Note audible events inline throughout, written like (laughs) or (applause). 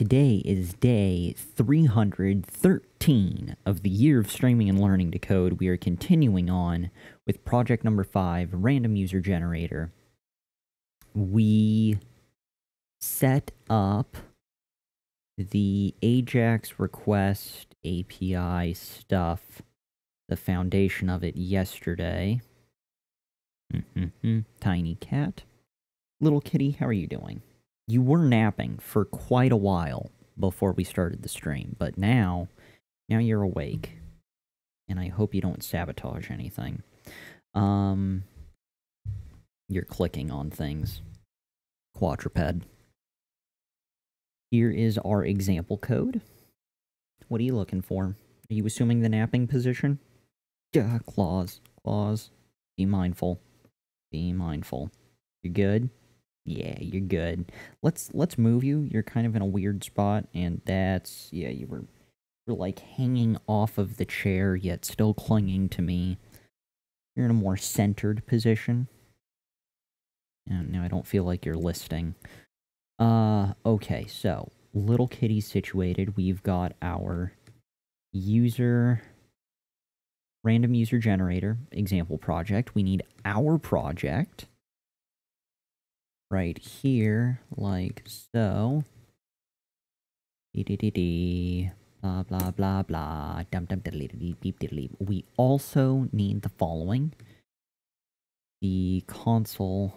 Today is day 313 of the year of streaming and learning to code. We are continuing on with project number five, random user generator. We set up the Ajax request API stuff, the foundation of it yesterday. Tiny cat. Little kitty, how are you doing? You were napping for quite a while before we started the stream, but now, now you're awake, and I hope you don't sabotage anything. Um, you're clicking on things. Quadruped. Here is our example code. What are you looking for? Are you assuming the napping position? Yeah, claws, claws. Be mindful. Be mindful. You're good? Yeah, you're good. Let's let's move you. You're kind of in a weird spot, and that's yeah. You were you're like hanging off of the chair, yet still clinging to me. You're in a more centered position. And now I don't feel like you're listing. Uh, okay, so little kitty situated. We've got our user random user generator example project. We need our project right here, like so. Dee dee dee dee. Blah blah blah blah. Dum dum diddly dee beep diddly. We also need the following. The console.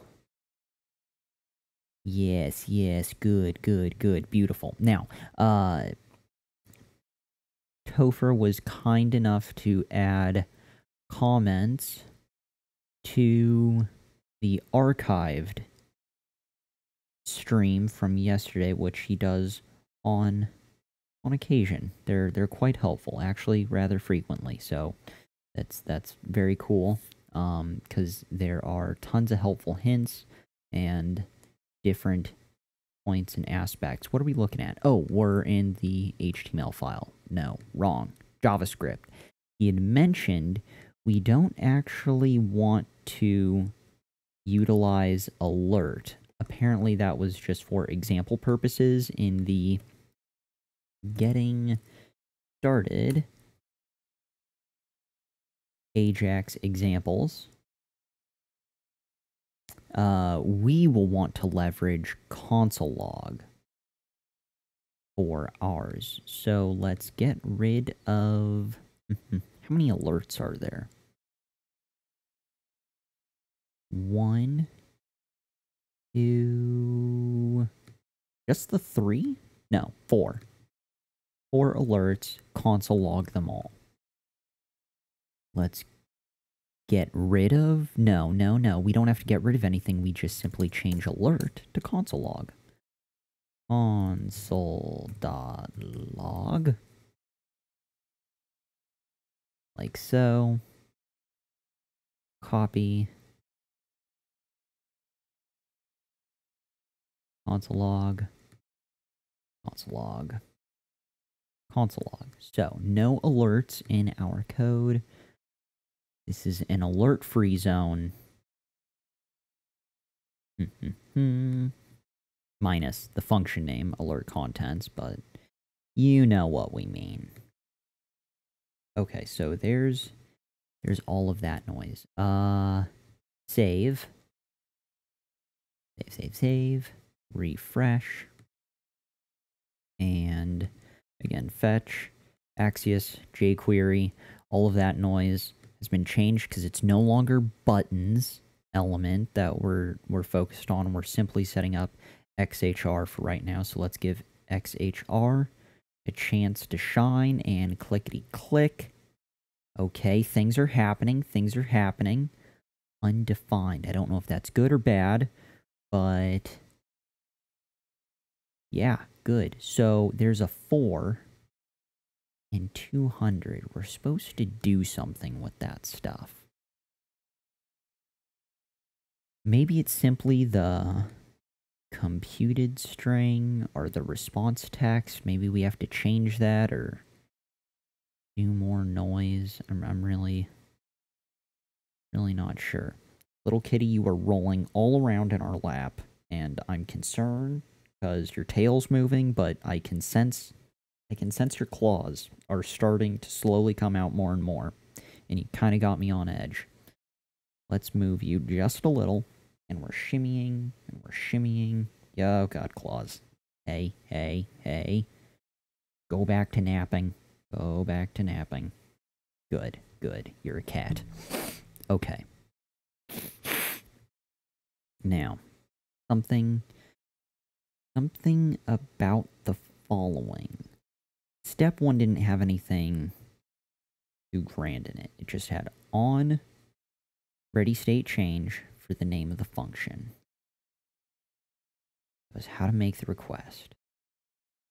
Yes, yes, good, good, good, beautiful. Now, uh Topher was kind enough to add comments to the archived stream from yesterday, which he does on on occasion. They're they're quite helpful, actually, rather frequently. So that's that's very cool. Um, because there are tons of helpful hints and different points and aspects. What are we looking at? Oh, we're in the HTML file. No, wrong. JavaScript. He had mentioned we don't actually want to utilize alert apparently that was just for example purposes in the getting started Ajax examples. Uh, we will want to leverage console log for ours. So let's get rid of... How many alerts are there? One, to just the three? No, four. Four alerts, console log them all. Let's get rid of... No, no, no. We don't have to get rid of anything. We just simply change alert to console log. Console.log. Like so. Copy. Console log, console log, console log. So no alerts in our code. This is an alert-free zone. Minus the function name, alert contents, but you know what we mean. Okay, so there's there's all of that noise. Uh save. Save, save, save refresh, and again, fetch, Axios, jQuery, all of that noise has been changed because it's no longer buttons element that we're, we're focused on. We're simply setting up XHR for right now. So let's give XHR a chance to shine and clickety click. Okay, things are happening. Things are happening. Undefined. I don't know if that's good or bad, but yeah, good. So there's a 4 and 200. We're supposed to do something with that stuff. Maybe it's simply the computed string or the response text. Maybe we have to change that or do more noise. I'm, I'm really, really not sure. Little kitty, you are rolling all around in our lap, and I'm concerned because your tail's moving, but I can sense I can sense your claws are starting to slowly come out more and more. And you kind of got me on edge. Let's move you just a little. And we're shimmying, and we're shimmying. Yeah, oh god, claws. Hey, hey, hey. Go back to napping. Go back to napping. Good, good. You're a cat. Okay. Now, something something about the following. Step 1 didn't have anything too grand in it. It just had on ready state change for the name of the function. It was how to make the request.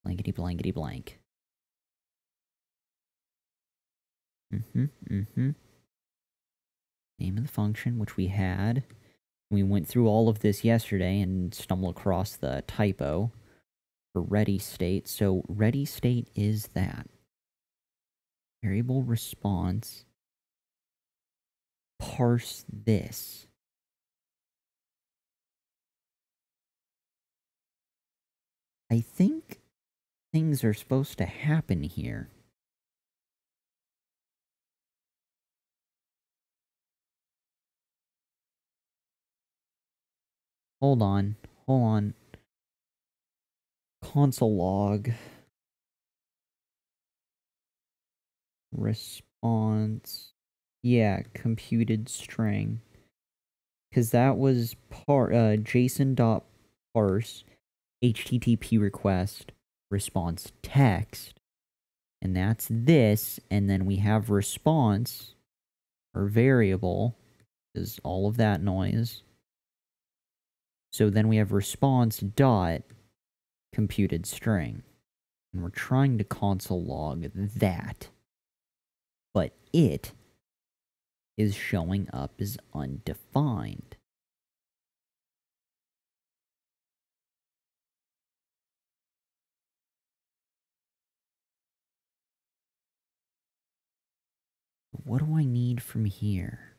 Blankety blankety blank. Mm-hmm, mm-hmm. Name of the function, which we had. We went through all of this yesterday and stumbled across the typo for ready state. So ready state is that. Variable response. Parse this. I think things are supposed to happen here. Hold on. Hold on. Console log. Response. Yeah, computed string. Because that was part uh, JSON dot parse HTTP request response text. And that's this. And then we have response or variable is all of that noise. So then we have response dot computed string. And we're trying to console log that. But it is showing up as undefined. What do I need from here?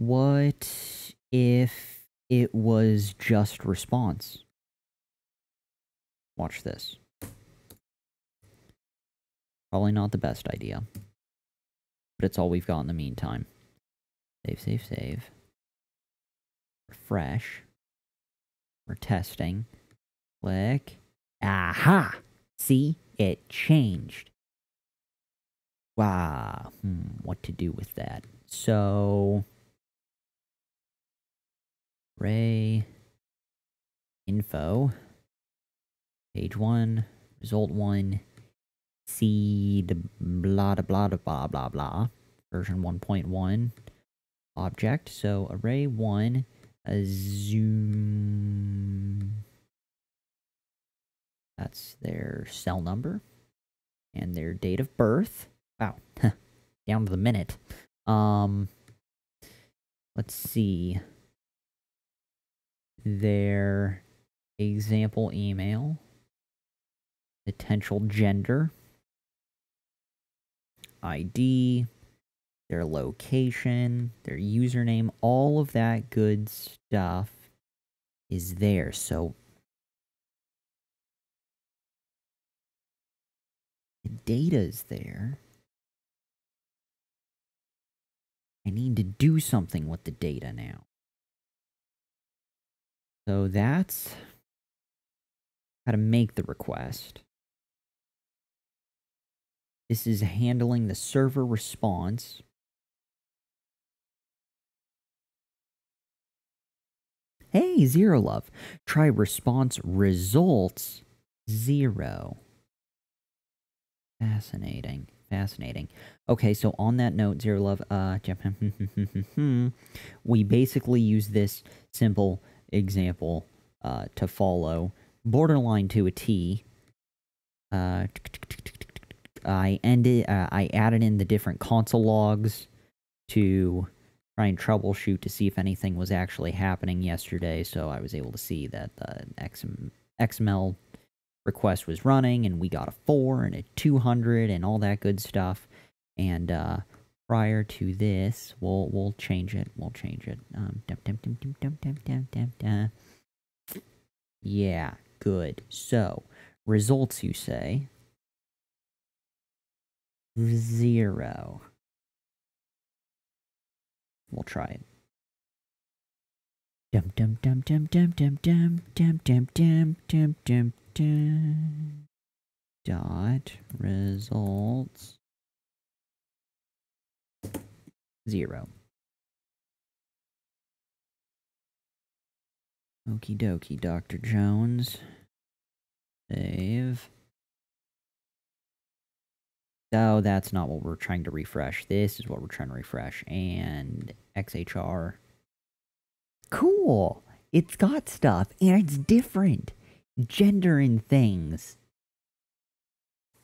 What if it was just response? Watch this. Probably not the best idea. But it's all we've got in the meantime. Save, save, save. Refresh. We're testing. Click. Aha! See? It changed. Wow. Hmm, what to do with that? So... Array info. Page one result one seed blah blah blah blah blah blah. Version 1.1 object. So array one zoom that's their cell number and their date of birth. Wow (laughs) down to the minute. Um let's see their example email, potential gender, ID, their location, their username, all of that good stuff is there. So the data is there. I need to do something with the data now. So that's how to make the request. This is handling the server response. Hey, Zero Love. Try response results zero. Fascinating. Fascinating. Okay, so on that note, Zero Love, uh, (laughs) we basically use this simple example uh, to follow, borderline to a T. Uh, I ended. Uh, I added in the different console logs to try and troubleshoot to see if anything was actually happening yesterday. So I was able to see that the XM, XML request was running, and we got a four and a two hundred and all that good stuff. And uh, prior to this, we'll we'll change it. We'll change it. Um, dum, dum, dum, dum, dum, dum, dum, dum, Yeah, good. So, results you say? Zero. We'll try it. Dum dum dum dum dum dum dum dum dum dum dum dum dum. Dot results zero. Okie dokie, Dr. Jones. Save. Oh, that's not what we're trying to refresh. This is what we're trying to refresh. And XHR. Cool. It's got stuff and it's different. Gender and things.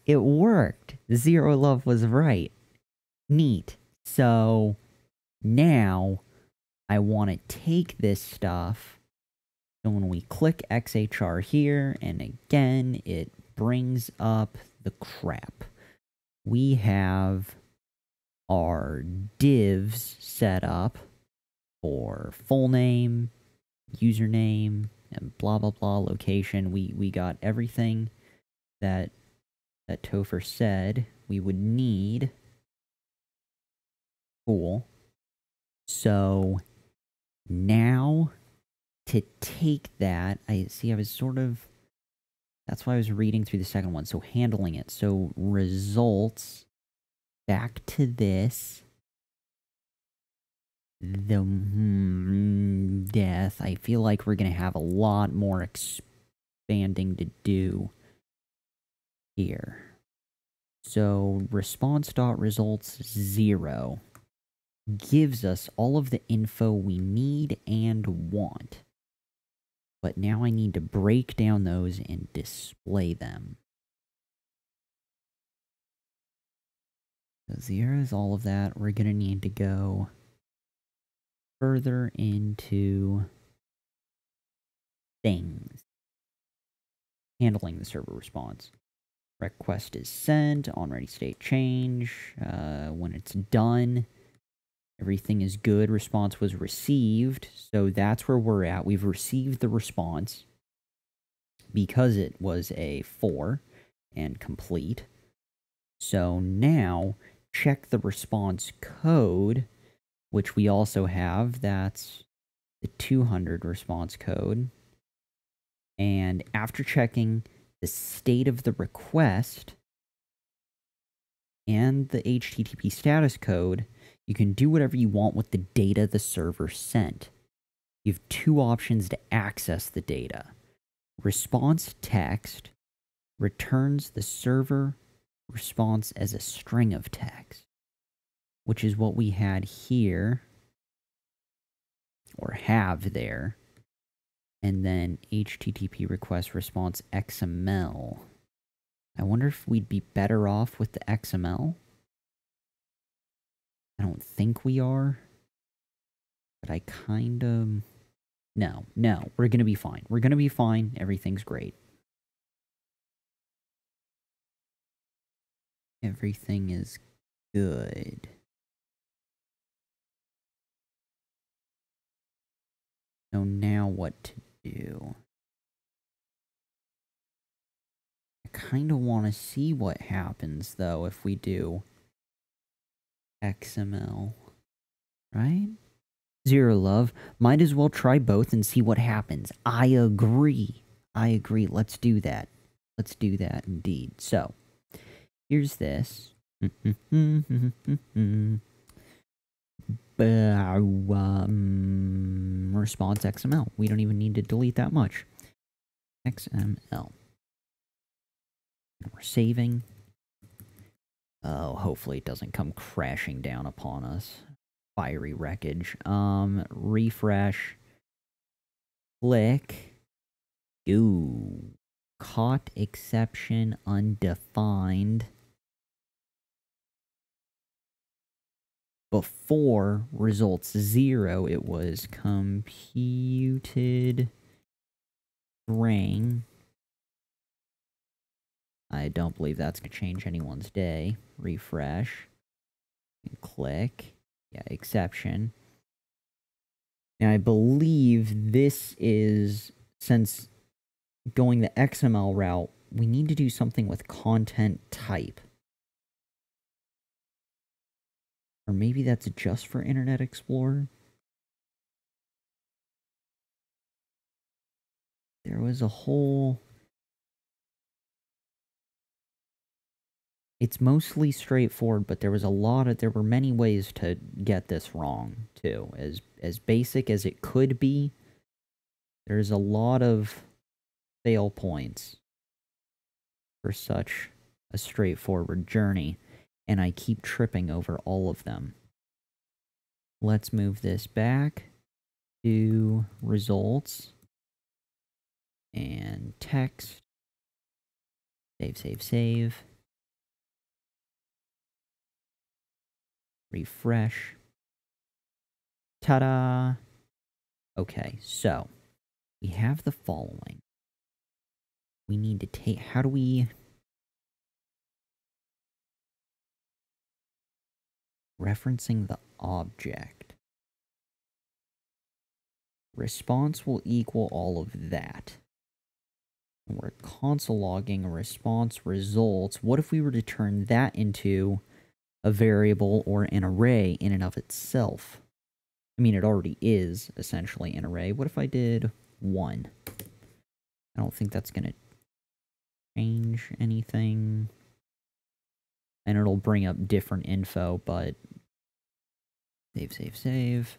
It worked. Zero Love was right. Neat. So now I want to take this stuff. So when we click XHR here, and again, it brings up the crap. We have our divs set up for full name, username, and blah blah blah location. We we got everything that that Topher said we would need. Cool. So now to take that, I see I was sort of that's why I was reading through the second one. So handling it. So results back to this. The hmm, death. I feel like we're going to have a lot more expanding to do here. So response dot results zero gives us all of the info we need and want. But now I need to break down those and display them. So zero is all of that. We're going to need to go further into things. Handling the server response. Request is sent, on ready state change. Uh, when it's done, everything is good. Response was received. So that's where we're at. We've received the response because it was a 4 and complete. So now check the response code, which we also have. That's the 200 response code. And after checking the state of the request and the HTTP status code, you can do whatever you want with the data the server sent. You have two options to access the data. Response text returns the server response as a string of text, which is what we had here, or have there and then HTTP request response XML. I wonder if we'd be better off with the XML. I don't think we are. But I kind of... No, no, we're going to be fine. We're going to be fine. Everything's great. Everything is good. So now what to do. I kind of want to see what happens, though, if we do XML. Right? Zero love. Might as well try both and see what happens. I agree. I agree. Let's do that. Let's do that indeed. So, here's this. (laughs) um, response XML. We don't even need to delete that much. XML. We're saving. Oh, hopefully it doesn't come crashing down upon us. Fiery wreckage. Um, refresh. Click. Ooh. Caught exception undefined. before results zero, it was computed string. I don't believe that's going to change anyone's day. Refresh. And click. Yeah, exception. Now, I believe this is, since going the XML route, we need to do something with content type. Or maybe that's just for Internet Explorer. There was a whole it's mostly straightforward, but there was a lot of there were many ways to get this wrong too. As as basic as it could be, there's a lot of fail points for such a straightforward journey, and I keep tripping over all of them. Let's move this back to results and text. Save, save, save. Refresh. Ta-da! Okay, so we have the following. We need to take, how do we... Referencing the object. Response will equal all of that. We're console logging response results. What if we were to turn that into a variable or an array in and of itself. I mean, it already is essentially an array. What if I did 1? I don't think that's going to change anything. And it'll bring up different info, but save, save, save.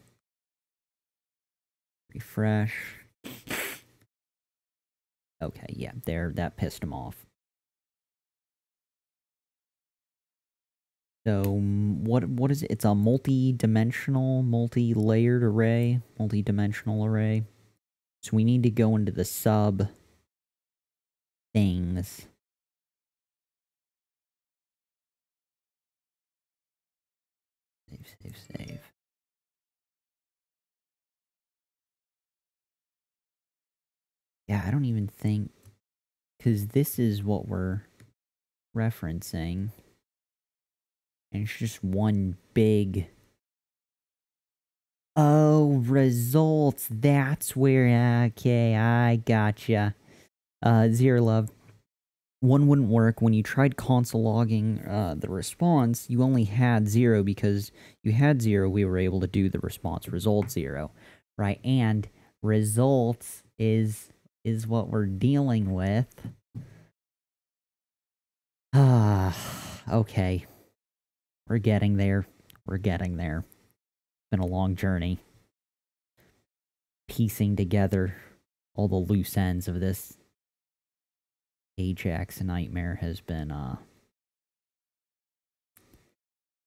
Refresh. Okay, yeah, there, that pissed him off. So mm, what what is it? It's a multi-dimensional, multi-layered array, multi-dimensional array. So we need to go into the sub things. Save, save, save. Yeah, I don't even think... Because this is what we're referencing. And it's just one big... Oh, results. That's where... Okay, I gotcha. Uh, Zero Love. One wouldn't work. When you tried console logging uh, the response, you only had zero because you had zero, we were able to do the response result zero, right? And results is is what we're dealing with. Ah, (sighs) okay. We're getting there. We're getting there. It's been a long journey. Piecing together all the loose ends of this Ajax nightmare has been, uh...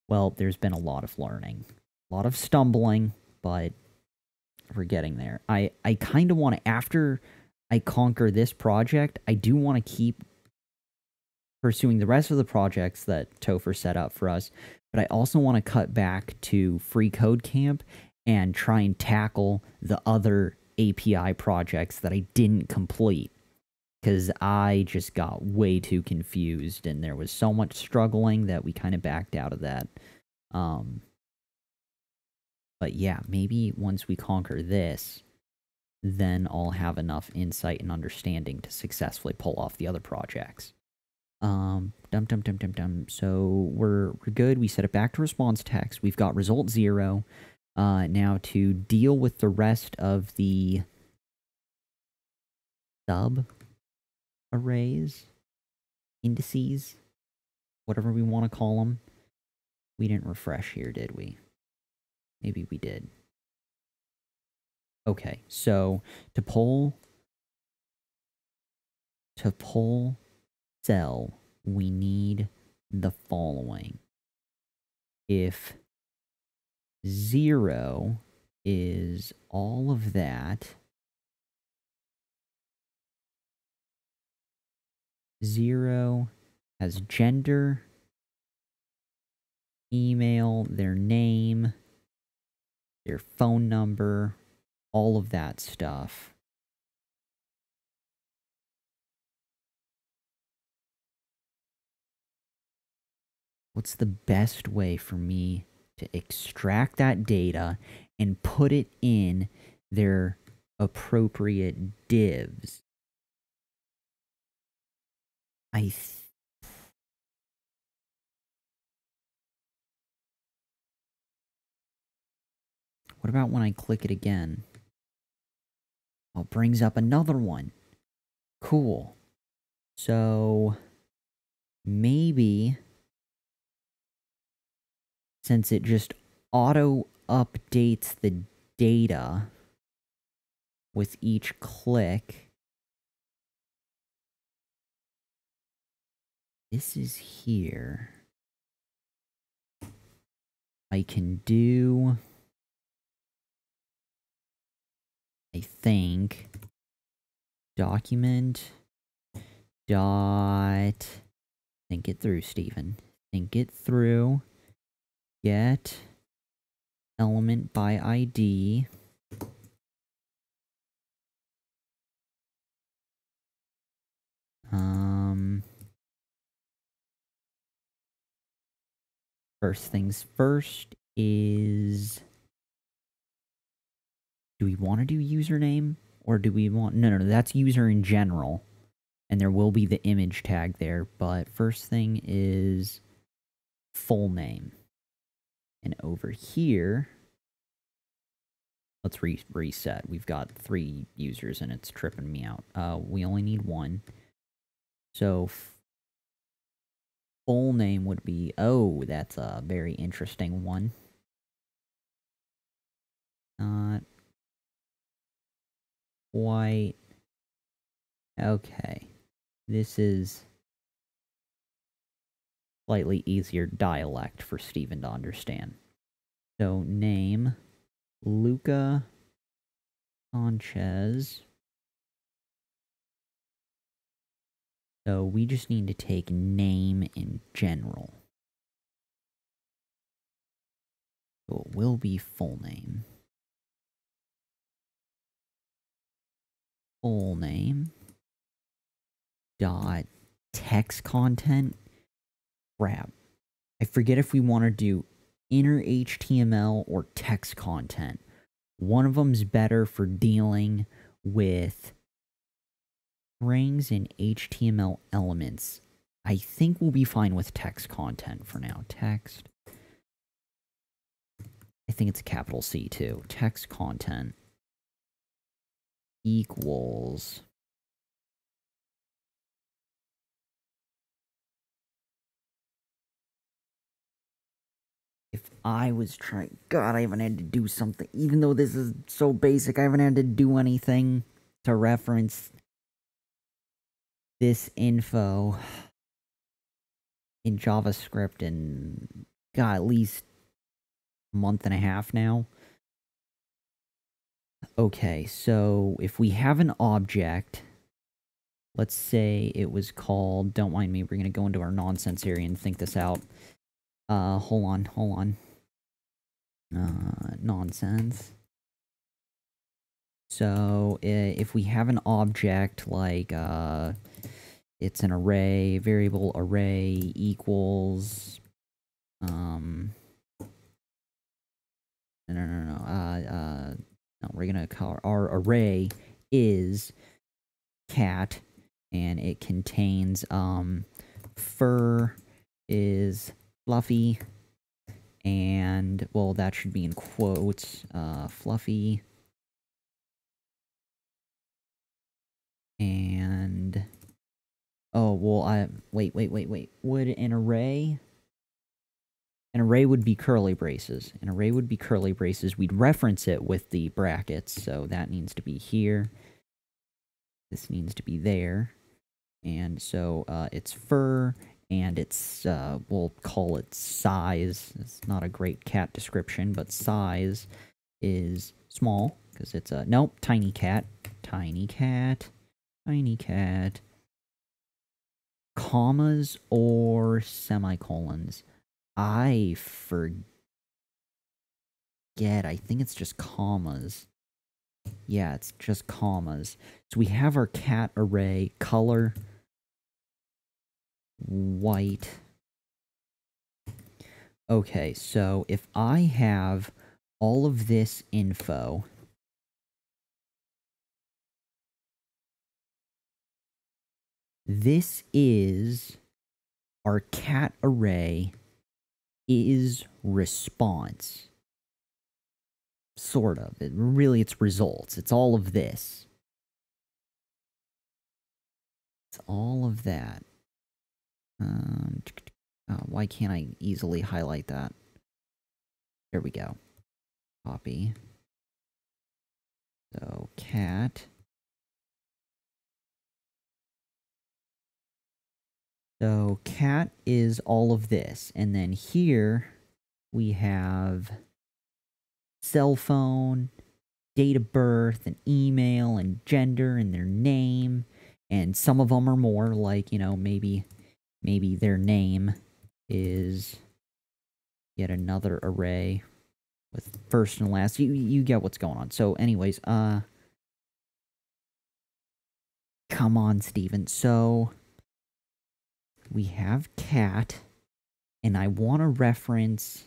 Well, there's been a lot of learning. A lot of stumbling, but we're getting there. I, I kind of want to, after I conquer this project, I do want to keep pursuing the rest of the projects that Topher set up for us, but I also want to cut back to Free Code Camp and try and tackle the other API projects that I didn't complete because I just got way too confused and there was so much struggling that we kind of backed out of that. Um, but yeah, maybe once we conquer this, then I'll have enough insight and understanding to successfully pull off the other projects. Um, dum dum dum dum dum. So we're we're good. We set it back to response text. We've got result zero. Uh, now to deal with the rest of the sub arrays, indices, whatever we want to call them. We didn't refresh here, did we? Maybe we did. Okay, so to pull to pull cell, we need the following. If 0 is all of that, 0 has gender, email, their name, their phone number, all of that stuff. What's the best way for me to extract that data and put it in their appropriate divs. I What about when I click it again? Oh, it brings up another one. Cool. So maybe since it just auto updates the data with each click, this is here. I can do, I think, document dot, think it through, Stephen. Think it through, get element by ID. Um, first things first is do we want to do username or do we want no no no that's user in general and there will be the image tag there but first thing is full name and over here let's re reset. We've got three users and it's tripping me out. Uh we only need one. So full name would be oh that's a very interesting one. Not quite. Okay. This is slightly easier dialect for Steven to understand. So name Luca Sanchez. So we just need to take name in general. So it will be full name. Full name dot text content crap. I forget if we want to do inner HTML or text content. One of them's better for dealing with strings and HTML elements. I think we'll be fine with text content for now. Text. I think it's a capital C too. Text content equals I was trying, God, I haven't had to do something, even though this is so basic, I haven't had to do anything to reference this info in JavaScript in, God, at least a month and a half now. Okay, so if we have an object, let's say it was called, don't mind me, we're going to go into our nonsense area and think this out. Uh, hold on, hold on. Uh, nonsense. So, if we have an object like, uh, it's an array, variable array equals, um, no, no, no, uh, uh, no, we're gonna call our array is cat, and it contains, um, fur is Fluffy, and, well, that should be in quotes, uh, Fluffy, and, oh, well, I, wait, wait, wait, wait, would an array, an array would be curly braces, an array would be curly braces, we'd reference it with the brackets, so that needs to be here, this needs to be there, and so, uh, it's fur, and it's, uh, we'll call it size. It's not a great cat description, but size is small, because it's a, nope, tiny cat, tiny cat, tiny cat, commas or semicolons. I forget, I think it's just commas. Yeah, it's just commas. So we have our cat array, color, white. Okay, so if I have all of this info, this is our cat array is response. Sort of. It, really, it's results. It's all of this. It's all of that. Um, oh, why can't I easily highlight that? There we go. Copy. So, cat. So, cat is all of this. And then here we have cell phone, date of birth, and email, and gender, and their name. And some of them are more like, you know, maybe maybe their name is yet another array with first and last. You you get what's going on. So anyways, uh come on, Steven. So we have cat and I want to reference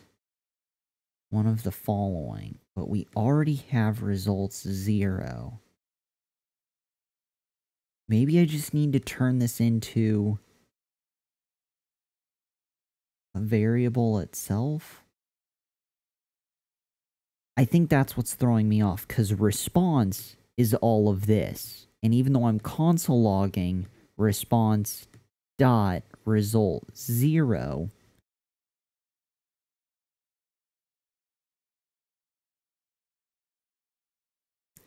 one of the following, but we already have results 0. Maybe I just need to turn this into variable itself. I think that's what's throwing me off because response is all of this. And even though I'm console logging response dot result zero,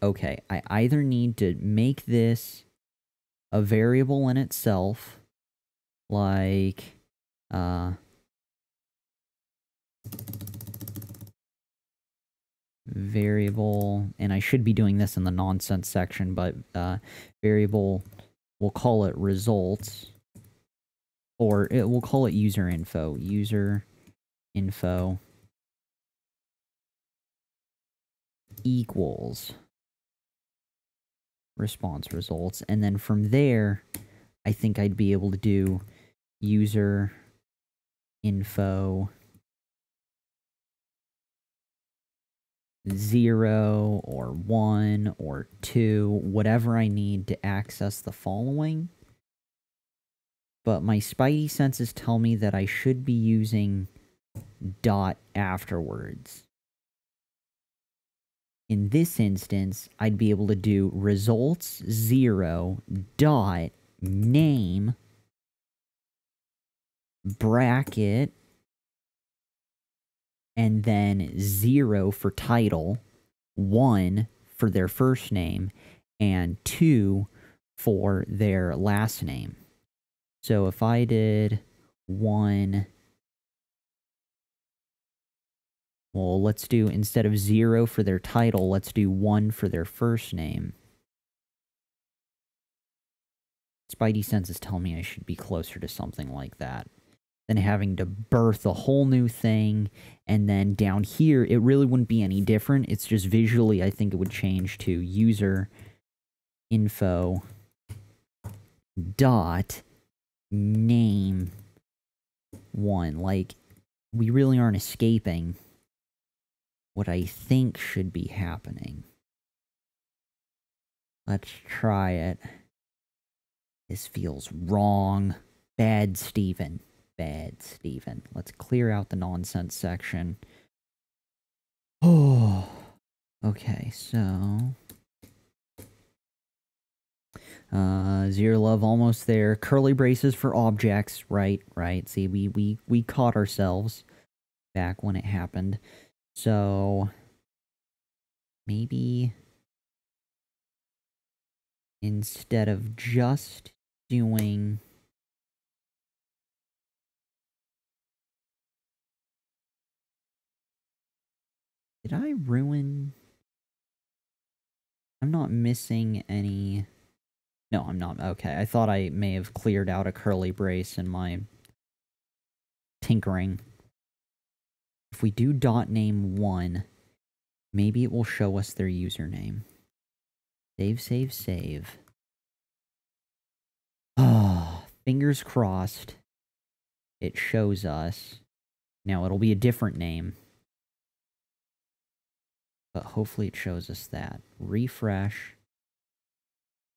okay, I either need to make this a variable in itself, like, uh, variable, and I should be doing this in the nonsense section, but uh, variable, we'll call it results, or it, we'll call it user info, user info equals response results, and then from there, I think I'd be able to do user info zero or one or two, whatever I need to access the following. But my spidey senses tell me that I should be using dot afterwards. In this instance, I'd be able to do results zero dot name bracket and then zero for title, one for their first name, and two for their last name. So if I did one, well, let's do instead of zero for their title, let's do one for their first name. Spidey senses tell me I should be closer to something like that than having to birth a whole new thing. And then down here, it really wouldn't be any different. It's just visually, I think it would change to user info dot name one. Like, we really aren't escaping what I think should be happening. Let's try it. This feels wrong. Bad Steven bad, Stephen. Let's clear out the nonsense section. Oh, (sighs) okay, so... Uh, Zero Love almost there. Curly braces for objects. Right, right. See, we, we, we caught ourselves back when it happened. So, maybe instead of just doing Did I ruin... I'm not missing any... No, I'm not. Okay, I thought I may have cleared out a curly brace in my tinkering. If we do dot name 1, maybe it will show us their username. Save, save, save. Oh, fingers crossed. It shows us. Now, it'll be a different name but hopefully it shows us that. Refresh.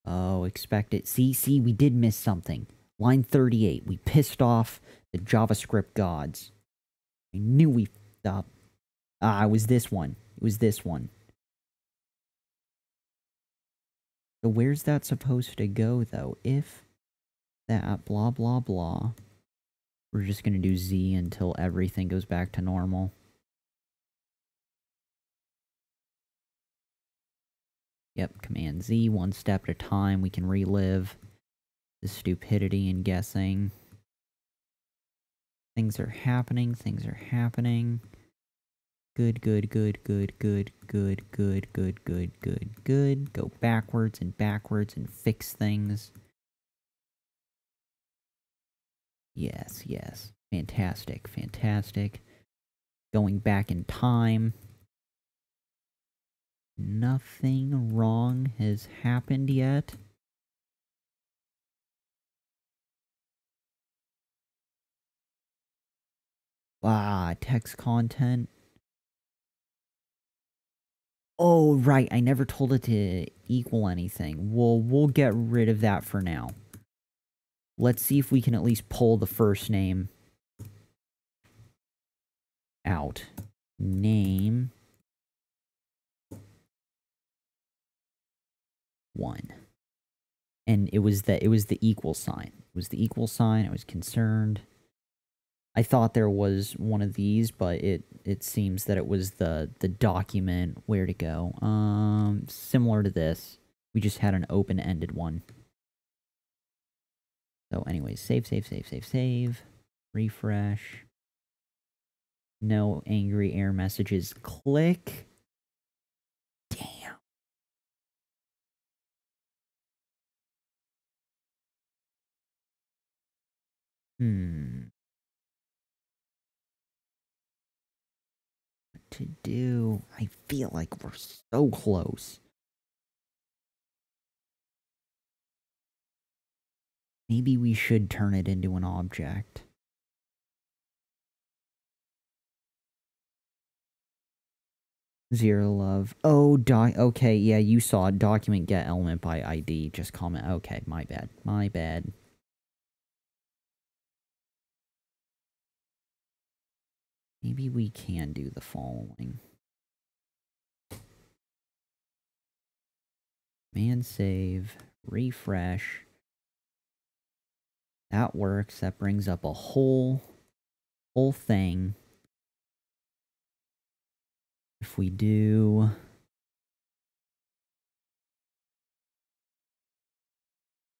Oh, expect it. See, see, we did miss something. Line 38. We pissed off the JavaScript gods. I knew we stopped. Ah, it was this one. It was this one. So where's that supposed to go, though? If that, blah, blah, blah. We're just going to do Z until everything goes back to normal. Yep, Command Z, one step at a time. We can relive the stupidity in guessing. Things are happening, things are happening. Good, good, good, good, good, good, good, good, good, good, good. Go backwards and backwards and fix things. Yes, yes. Fantastic, fantastic. Going back in time. Nothing wrong has happened yet. Ah, text content. Oh, right, I never told it to equal anything. Well, we'll get rid of that for now. Let's see if we can at least pull the first name out. Name one. And it was that it was the equal sign. It was the equal sign. I was concerned. I thought there was one of these, but it it seems that it was the the document where to go. Um similar to this. We just had an open-ended one. So anyways, save, save, save, save, save. Refresh. No angry error messages. Click. Hmm. What to do? I feel like we're so close. Maybe we should turn it into an object. Zero love. Oh, doc. Okay, yeah, you saw document get element by ID. Just comment. Okay, my bad. My bad. Maybe we can do the following. Man save, refresh. That works. That brings up a whole, whole thing. If we do...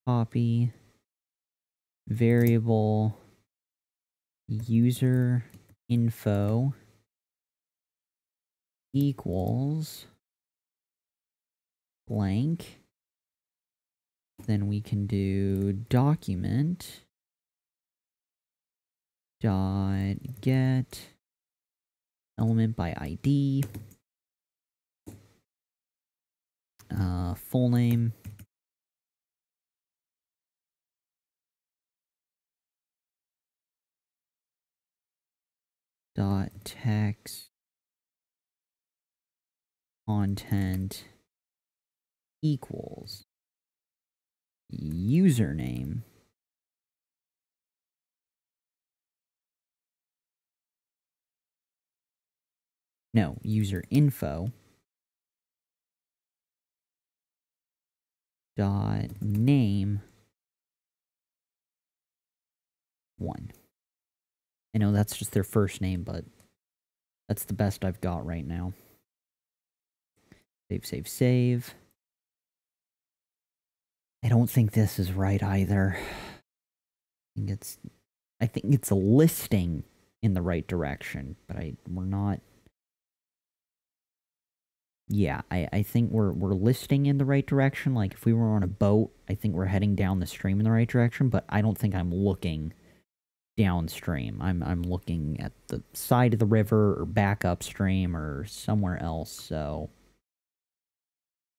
Copy, variable, user info equals blank. Then we can do document dot get element by ID. Uh, full name dot text content equals username. No user info dot name one I know that's just their first name, but that's the best I've got right now. Save, save, save. I don't think this is right either. I think it's I think it's a listing in the right direction, but I we're not Yeah, I, I think we're we're listing in the right direction. Like if we were on a boat, I think we're heading down the stream in the right direction, but I don't think I'm looking downstream. I'm I'm looking at the side of the river or back upstream or somewhere else, so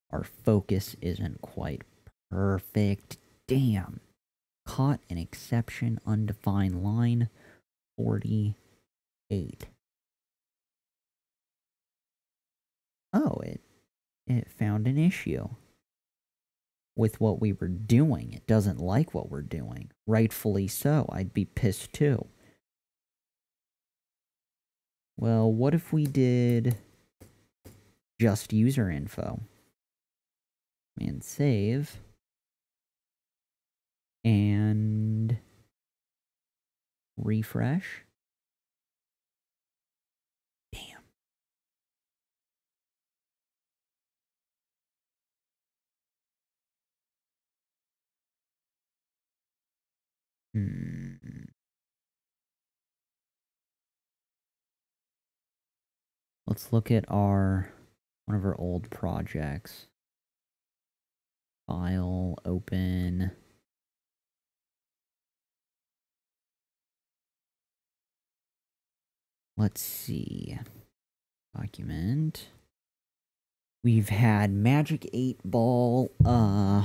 our focus isn't quite perfect. Damn. Caught an exception undefined line 48. Oh, it it found an issue. With what we were doing. It doesn't like what we're doing. Rightfully so. I'd be pissed too. Well, what if we did just user info? And save. And refresh. Hmm. Let's look at our one of our old projects. File, open. Let's see. Document. We've had Magic 8 Ball, uh,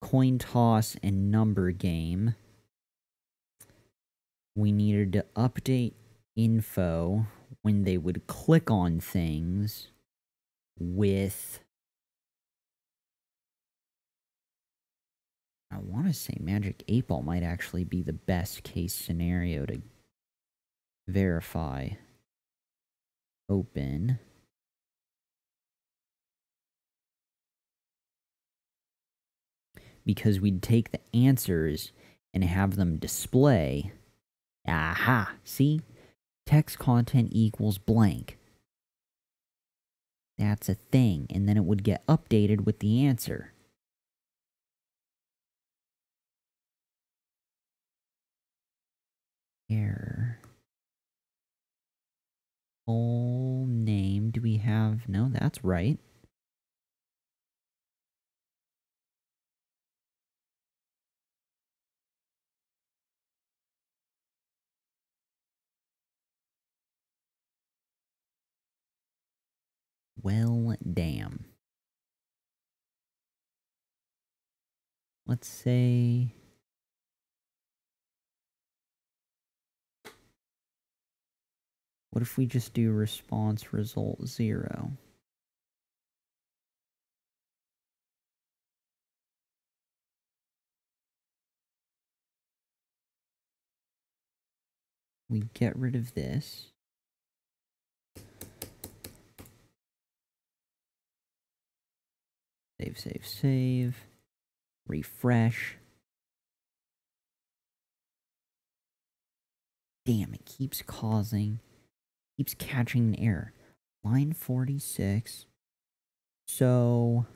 Coin Toss, and Number Game. We needed to update info when they would click on things with I want to say Magic 8 Ball might actually be the best case scenario to verify. Open. Because we'd take the answers and have them display. Aha! See? text content equals blank. That's a thing, and then it would get updated with the answer. Error. Full name, do we have? No, that's right. Well, damn. Let's say... What if we just do response result zero? We get rid of this. Save, save, save. Refresh. Damn, it keeps causing, keeps catching an error. Line 46. So...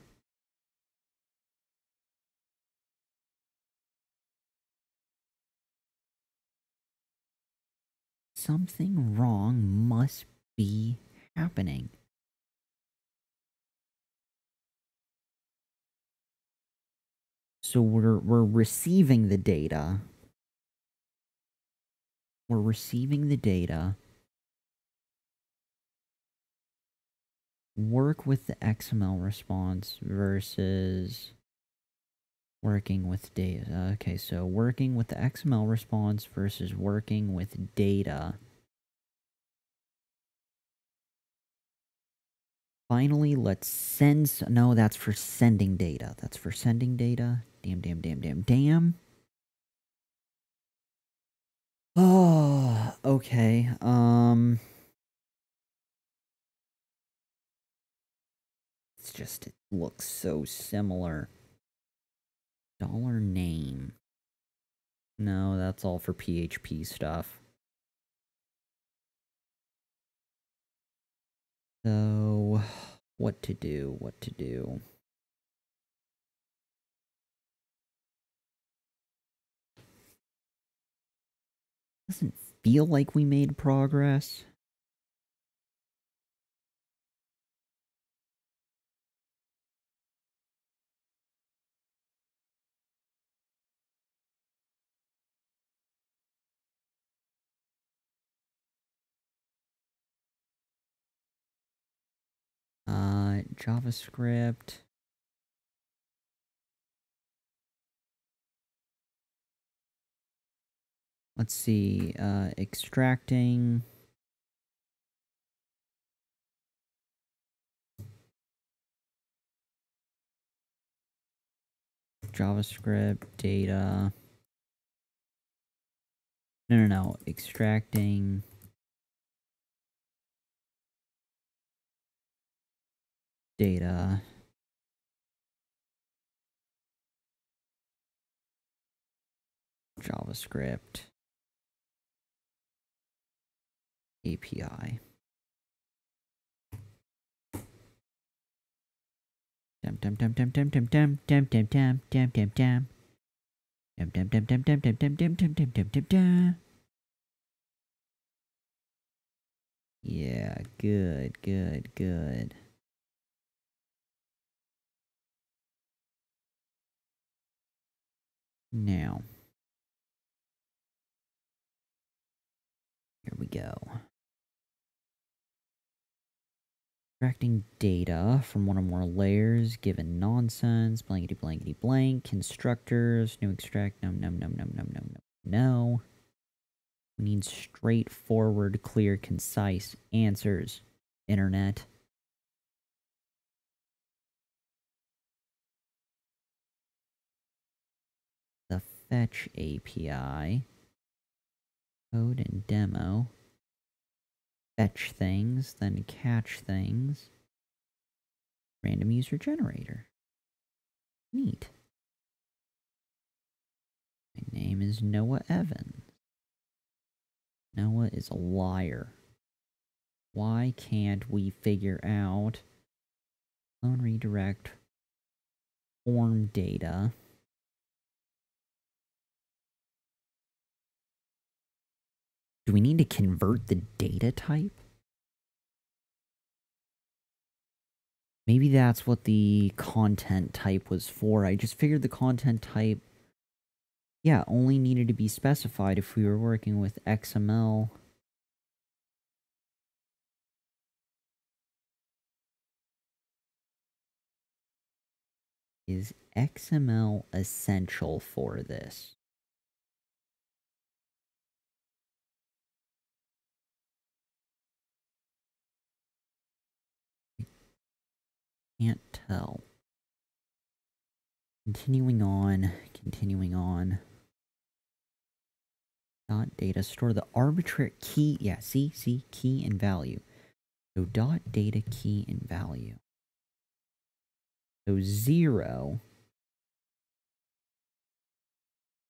Something wrong must be happening. So we're we're receiving the data. We're receiving the data. Work with the XML response versus working with data. Okay, so working with the XML response versus working with data. Finally, let's send... No, that's for sending data. That's for sending data. Damn, damn, damn, damn, damn. Oh, okay. Um... It's just, it looks so similar. Dollar name. No, that's all for PHP stuff. So, what to do, what to do. Doesn't feel like we made progress. Uh, JavaScript. Let's see, uh, extracting. JavaScript data. No, no, no. Extracting data. JavaScript API. Dum dum dum dum dum dum dum dum dum dum dum dum dum. Dum dum dum dum dum dum dum dum dum dum dum dum. Yeah, good, good, good. Now, here we go. Extracting data from one or more layers, given nonsense, blankety blankety blank, constructors, no extract, num num num num num num no. We need straightforward, clear, concise answers, internet. The fetch API, code and demo fetch things, then catch things, random user generator. Neat. My name is Noah Evans. Noah is a liar. Why can't we figure out clone redirect form data? Do we need to convert the data type? Maybe that's what the content type was for. I just figured the content type yeah, only needed to be specified if we were working with XML. Is XML essential for this? Can't tell. Continuing on, continuing on. Dot data store the arbitrary key yeah see see key and value. So dot data key and value. So zero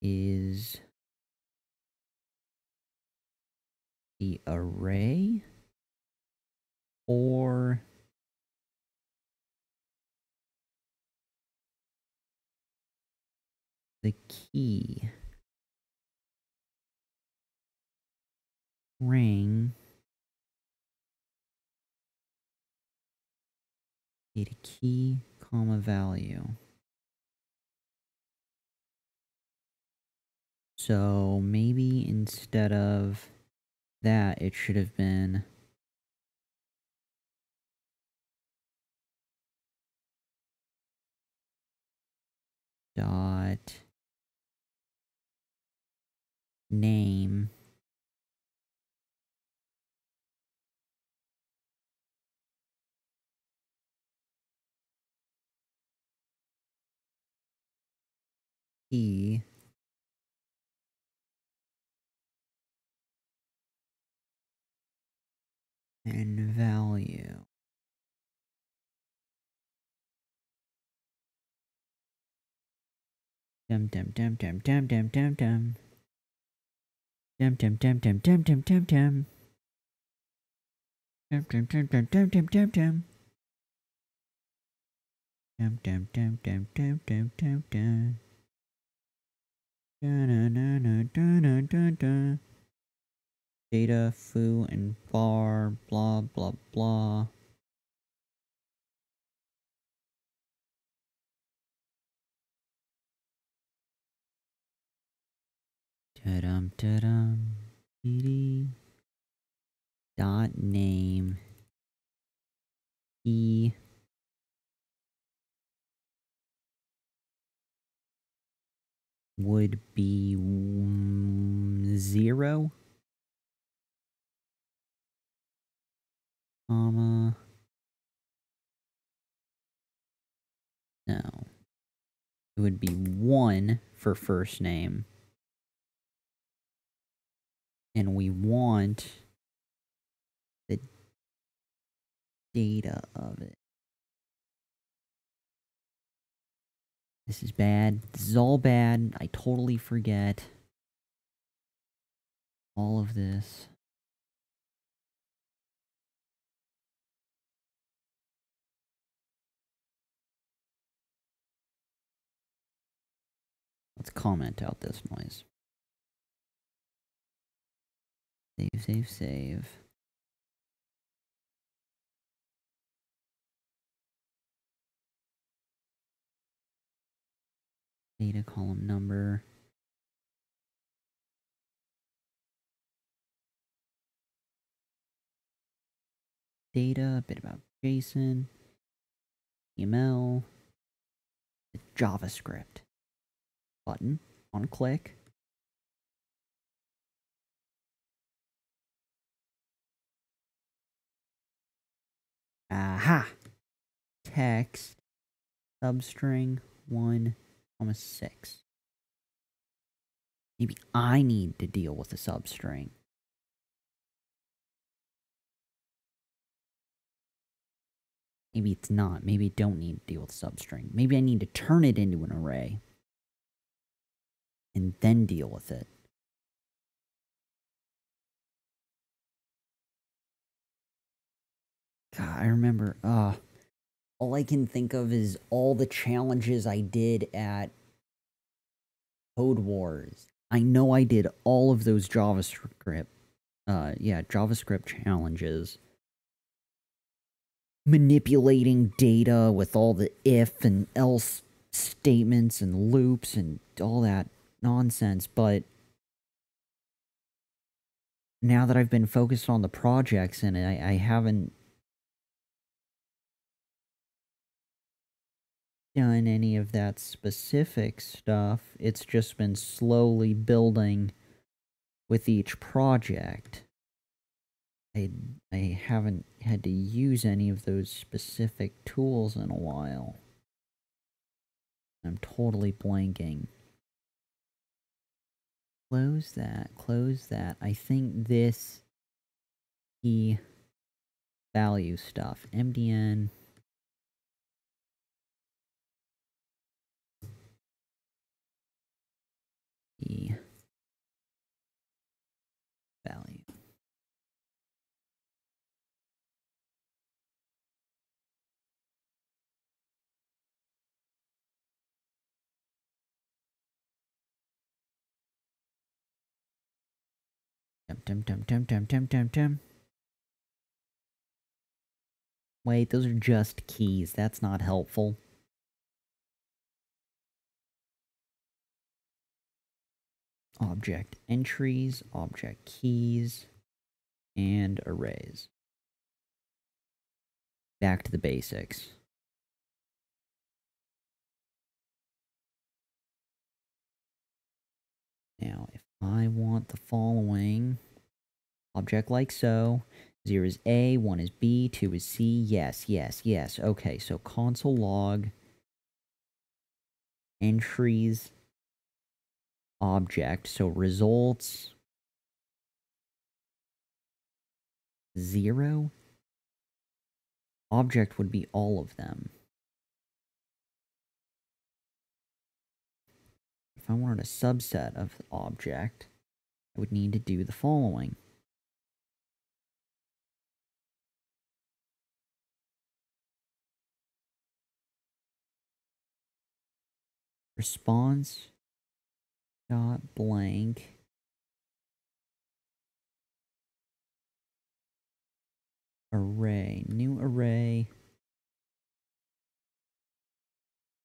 is the array or the key. Ring. Data key comma value. So maybe instead of that it should have been dot name key and value. Dum dum dum dum dum dum dum dum. Dum dum dum dum dum dum dum dum. Dum dum dum dum dum dum dum dum. Dum dum dum dum dum dum dum dum. Data, foo, and bar, blah, blah, blah. Ta-dum, ta-dum, Dot name. E. would be zero, comma, no, it would be 1 for first name. And we want the data of it. This is bad. This is all bad. I totally forget all of this. Let's comment out this noise. Save, save, save. Data column number. Data, a bit about JSON, email, JavaScript button on click. Aha! Text substring 1, comma 6. Maybe I need to deal with a substring. Maybe it's not. Maybe I don't need to deal with substring. Maybe I need to turn it into an array and then deal with it. God, I remember, uh, all I can think of is all the challenges I did at Code Wars. I know I did all of those JavaScript, uh, yeah, JavaScript challenges. Manipulating data with all the if and else statements and loops and all that nonsense, but now that I've been focused on the projects and I, I haven't done any of that specific stuff. It's just been slowly building with each project. I, I haven't had to use any of those specific tools in a while. I'm totally blanking. Close that, close that. I think this key value stuff, MDN key value. Tum tum tum tum tum tum tum. Wait, those are just keys. That's not helpful. Object entries, object keys, and arrays. Back to the basics. Now, if I want the following object like so, 0 is A, 1 is B, 2 is C, yes, yes, yes. Okay, so console log entries object, so results 0 object would be all of them. If I wanted a subset of object, I would need to do the following. Response dot blank. Array new array.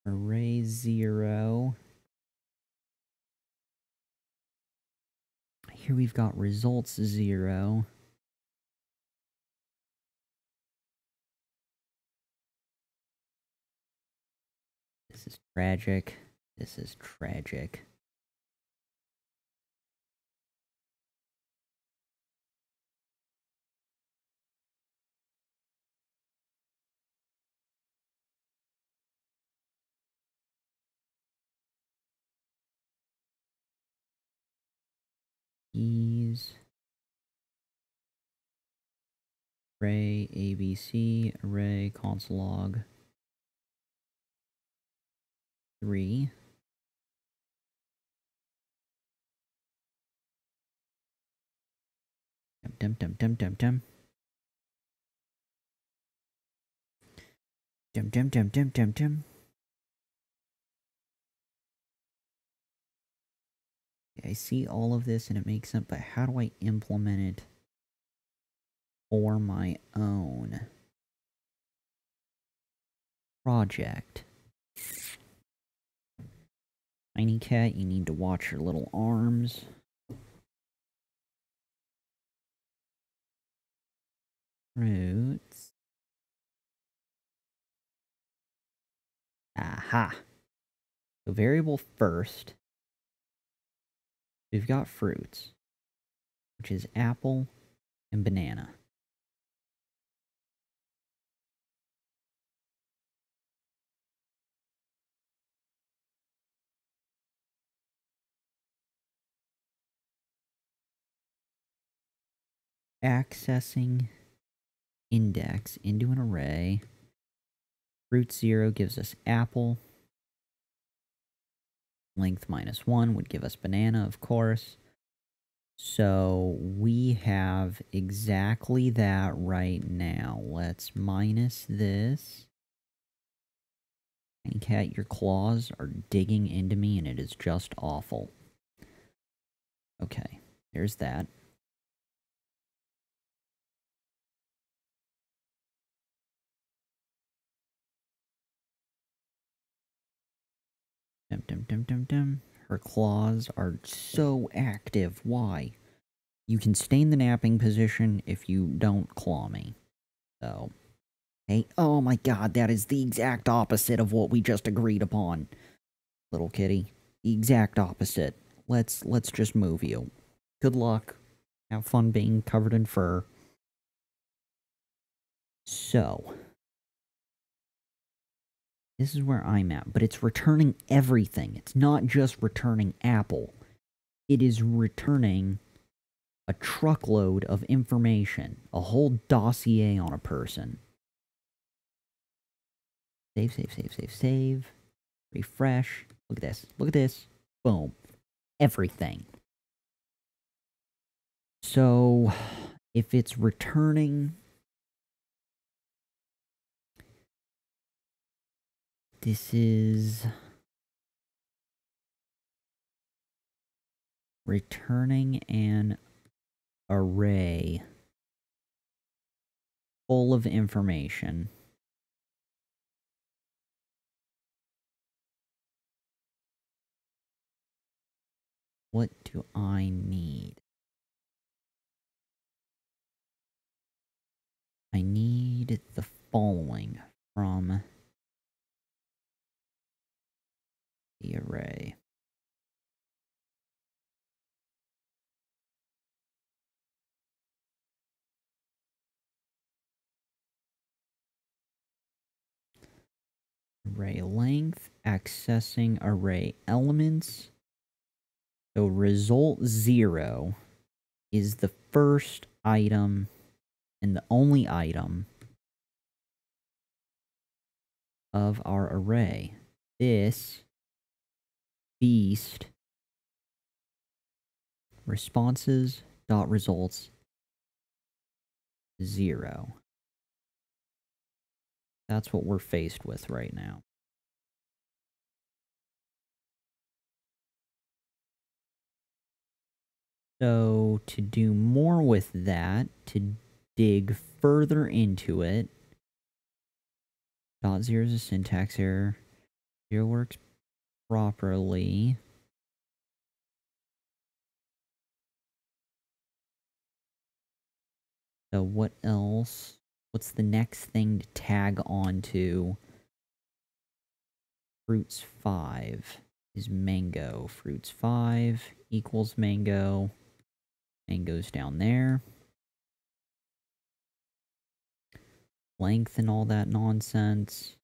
Array zero. Here we've got results zero. This is tragic. This is tragic ease array abc array Console log 3 dum dum dum dum dum dum. Dum dum dum dum dum dum. I see all of this and it makes sense, but how do I implement it for my own project? Tiny cat, you need to watch your little arms. Roots. Aha. So variable first. We've got fruits, which is apple and banana. Accessing index into an array. Fruit 0 gives us apple. Length minus 1 would give us banana, of course. So we have exactly that right now. Let's minus this. And cat, your claws are digging into me and it is just awful. Okay, there's that. Dum dum dum dum dum. Her claws are so active. Why? You can stay in the napping position if you don't claw me. So, hey, oh my god, that is the exact opposite of what we just agreed upon. Little kitty, the exact opposite. Let's let's just move you. Good luck. Have fun being covered in fur. So, this is where I'm at, but it's returning everything. It's not just returning Apple. It is returning a truckload of information, a whole dossier on a person. Save, save, save, save, save. Refresh. Look at this. Look at this. Boom. Everything. So, if it's returning This is returning an array full of information. What do I need? I need the following from the array. Array length, accessing array elements. So result zero is the first item and the only item of our array. This beast responses dot results zero. That's what we're faced with right now. So to do more with that, to dig further into it, dot zero is a syntax error. Zero works properly. So what else? What's the next thing to tag onto? Fruits 5 is mango. Fruits 5 equals mango. Mango's down there. Length and all that nonsense.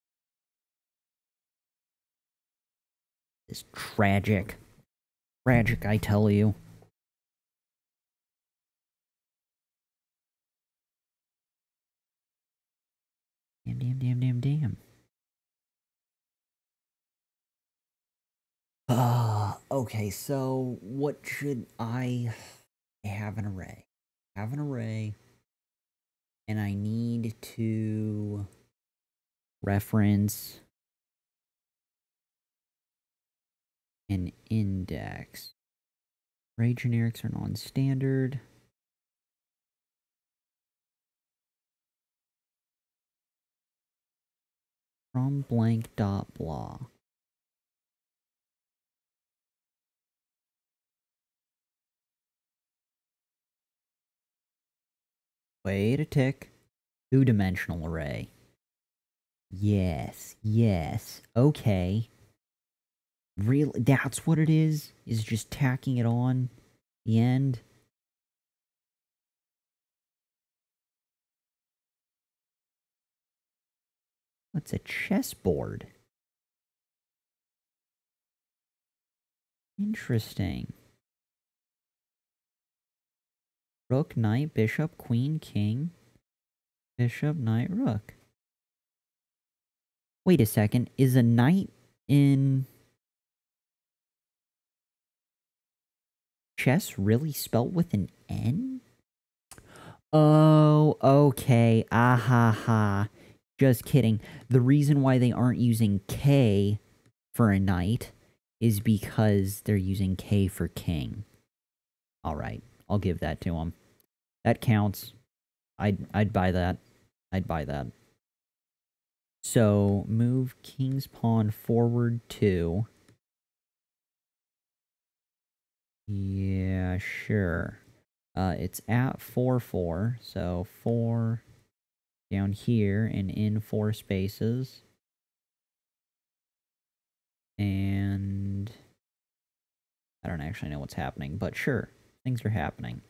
Is tragic. Tragic, I tell you. damn, damn, damn, damn. damn. Uh, (sighs) okay, so what should I have an array? Have an array, and I need to reference an index. Array generics are non-standard. From blank dot blah. Wait a tick. Two-dimensional array. Yes, yes, okay. Real that's what it is? Is just tacking it on the end? What's a chessboard? Interesting. Rook, knight, bishop, queen, king. Bishop, knight, rook. Wait a second. Is a knight in chess really spelt with an N? Oh, okay. Ah ha ha. Just kidding. The reason why they aren't using K for a knight is because they're using K for king. Alright, I'll give that to them. That counts. I'd, I'd buy that. I'd buy that. So, move king's pawn forward two. Yeah, sure. Uh, it's at 4-4, so 4 down here and in 4 spaces. And... I don't actually know what's happening, but sure, things are happening.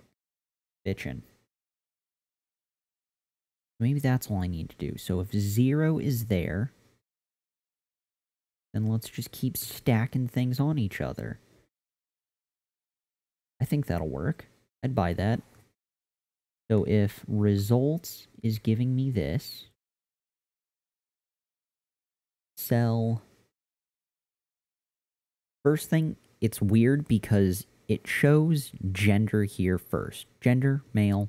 Bitchin'. Maybe that's all I need to do. So if 0 is there, then let's just keep stacking things on each other. I think that'll work. I'd buy that. So if results is giving me this, cell. First thing, it's weird because it shows gender here first. Gender, male,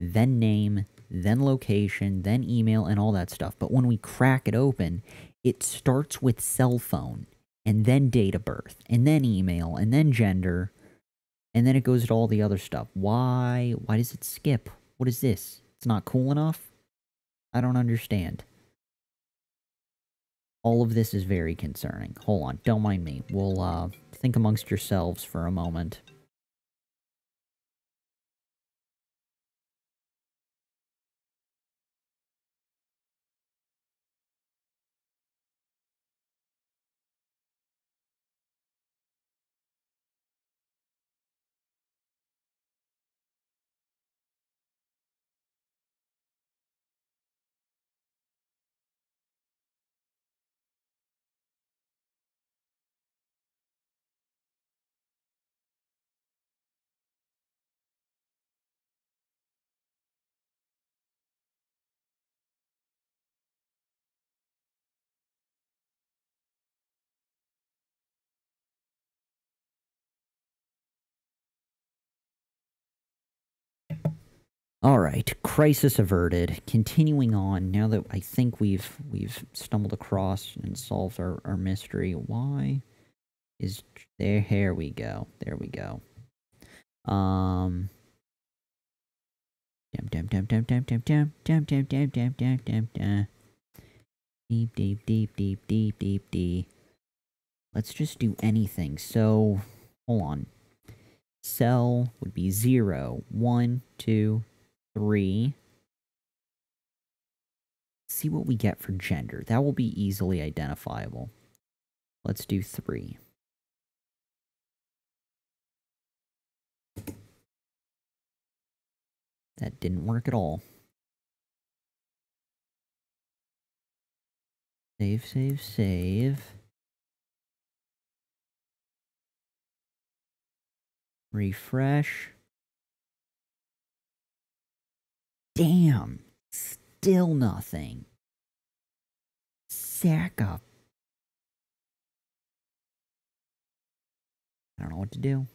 then name, then location, then email, and all that stuff. But when we crack it open, it starts with cell phone, and then date of birth, and then email, and then gender, and then it goes to all the other stuff. Why? Why does it skip? What is this? It's not cool enough? I don't understand. All of this is very concerning. Hold on, don't mind me. We'll, uh, think amongst yourselves for a moment. All right, crisis averted. Continuing on, now that I think we've we've stumbled across and solved our, our mystery, why is there? Here we go. There we go. Um. Dum dum dum dum dum dum dum dum dum dum dum dum dum dum. Deep deep deep deep deep deep deep. Let's just do anything. So, hold on. Cell would be zero, one, two, three. See what we get for gender. That will be easily identifiable. Let's do three. That didn't work at all. Save, save, save. Refresh. Damn. Still nothing. sack up. I don't know what to do.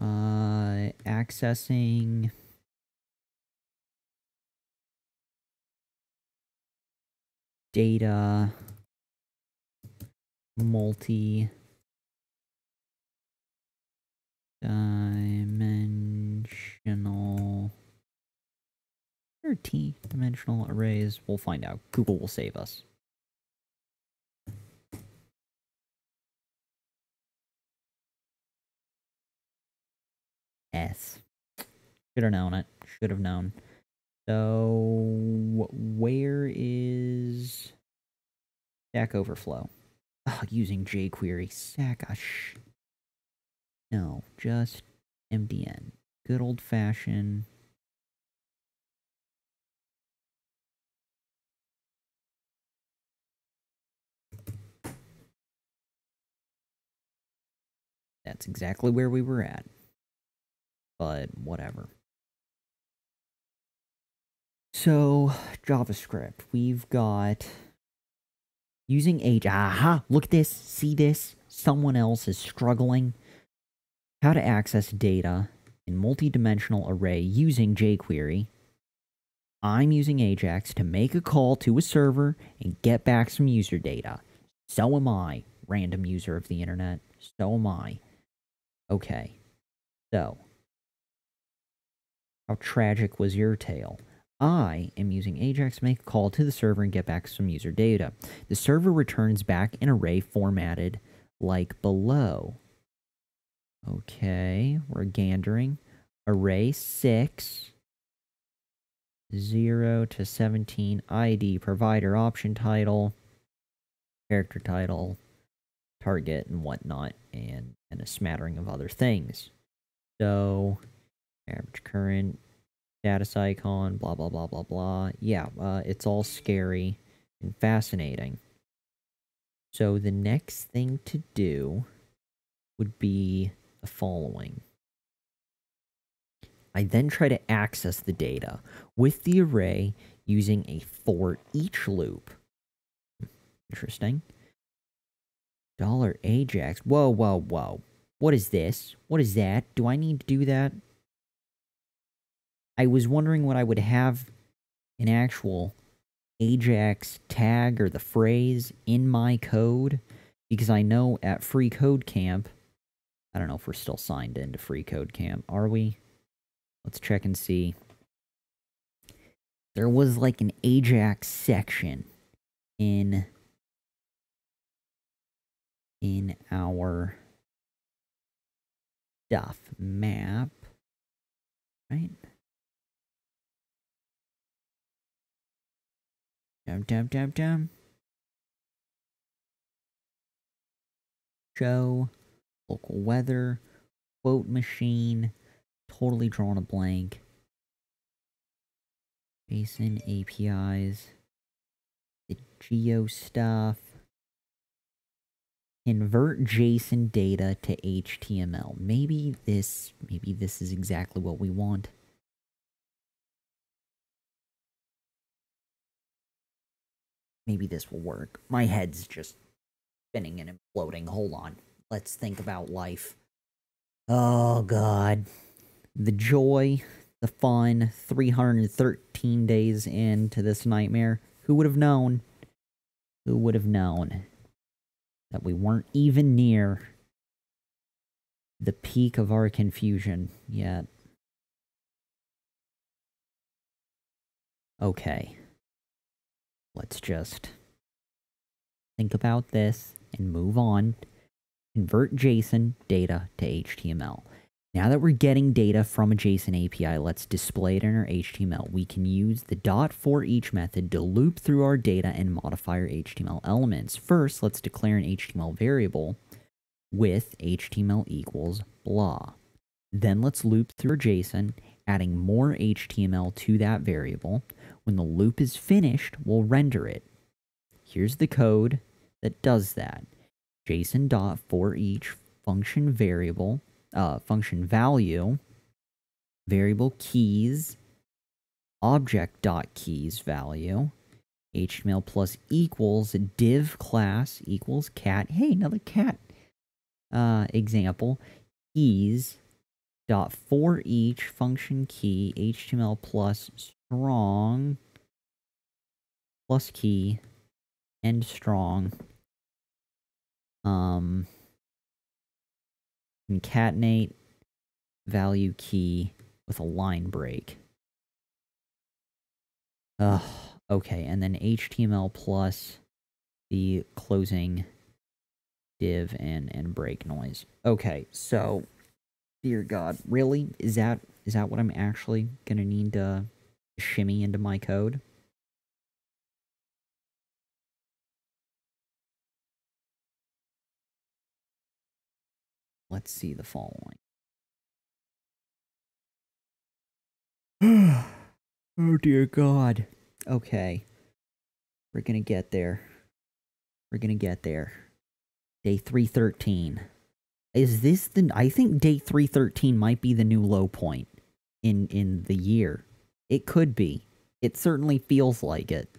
Uh, accessing. Data. Multi. Dimensional. Or T dimensional arrays. We'll find out. Google will save us. S. Should have known it. Should have known. So, where is Stack Overflow? Using jQuery. Sagash. No, just MDN. Good old fashioned. That's exactly where we were at but whatever. So, JavaScript, we've got using age. Aha, look at this, see this? Someone else is struggling. How to access data in multi-dimensional array using jQuery. I'm using Ajax to make a call to a server and get back some user data. So am I, random user of the internet. So am I. Okay. So, how tragic was your tale? I am using Ajax to make a call to the server and get back some user data. The server returns back an array formatted like below. Okay, we're gandering. Array 6, 0 to 17, ID, provider, option title, character title, target, and whatnot, and, and a smattering of other things. So, average current, status icon, blah, blah, blah, blah, blah. Yeah, uh, it's all scary and fascinating. So the next thing to do would be the following. I then try to access the data with the array using a for each loop. Hmm, interesting. Dollar Ajax. Whoa, whoa, whoa. What is this? What is that? Do I need to do that? I was wondering what I would have an actual Ajax tag or the phrase in my code because I know at Free Code Camp, I don't know if we're still signed into Free Code Camp. Are we? Let's check and see. There was like an Ajax section in in our stuff map, right? Dum dum dum dum. Show, local weather, quote machine, totally drawn a blank. JSON APIs, the geo stuff. Convert JSON data to HTML. Maybe this, maybe this is exactly what we want. maybe this will work. My head's just spinning and imploding. Hold on. Let's think about life. Oh, God. The joy, the fun, 313 days into this nightmare. Who would have known? Who would have known that we weren't even near the peak of our confusion yet? Okay. Let's just think about this and move on. Convert JSON data to HTML. Now that we're getting data from a JSON API, let's display it in our HTML. We can use the dot for each method to loop through our data and modify our HTML elements. First, let's declare an HTML variable with HTML equals blah. Then let's loop through JSON, adding more HTML to that variable. When the loop is finished, we'll render it. Here's the code that does that. JSON dot for each function variable, uh, function value, variable keys, object dot keys value, HTML plus equals div class equals cat. Hey, another cat uh, example. Keys dot for each function key HTML plus strong plus key and strong um concatenate value key with a line break. Ugh, okay, and then HTML plus the closing div and and break noise. Okay, so dear god, really? Is that is that what I'm actually gonna need to shimmy into my code? Let's see the following. (sighs) oh dear God. Okay. We're gonna get there. We're gonna get there. Day 313. Is this the I think day 313 might be the new low point in in the year. It could be. It certainly feels like it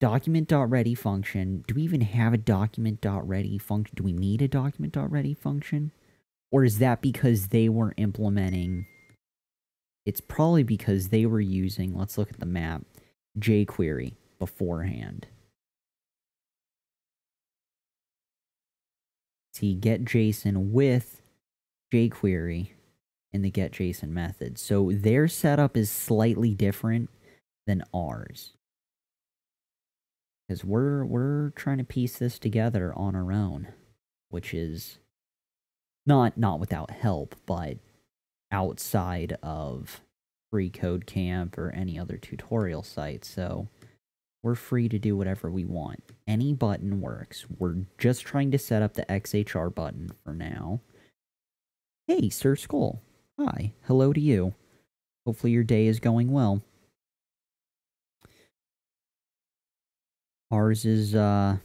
document.ready function. Do we even have a document.ready function? Do we need a document.ready function? Or is that because they were implementing... It's probably because they were using, let's look at the map, jQuery beforehand. See, get JSON with jQuery in the get JSON method. So their setup is slightly different than ours because we're we're trying to piece this together on our own, which is not not without help, but outside of free code camp or any other tutorial site. So we're free to do whatever we want. Any button works. We're just trying to set up the XHR button for now. Hey, Sir Skull. Hi. Hello to you. Hopefully your day is going well. Ours is, uh...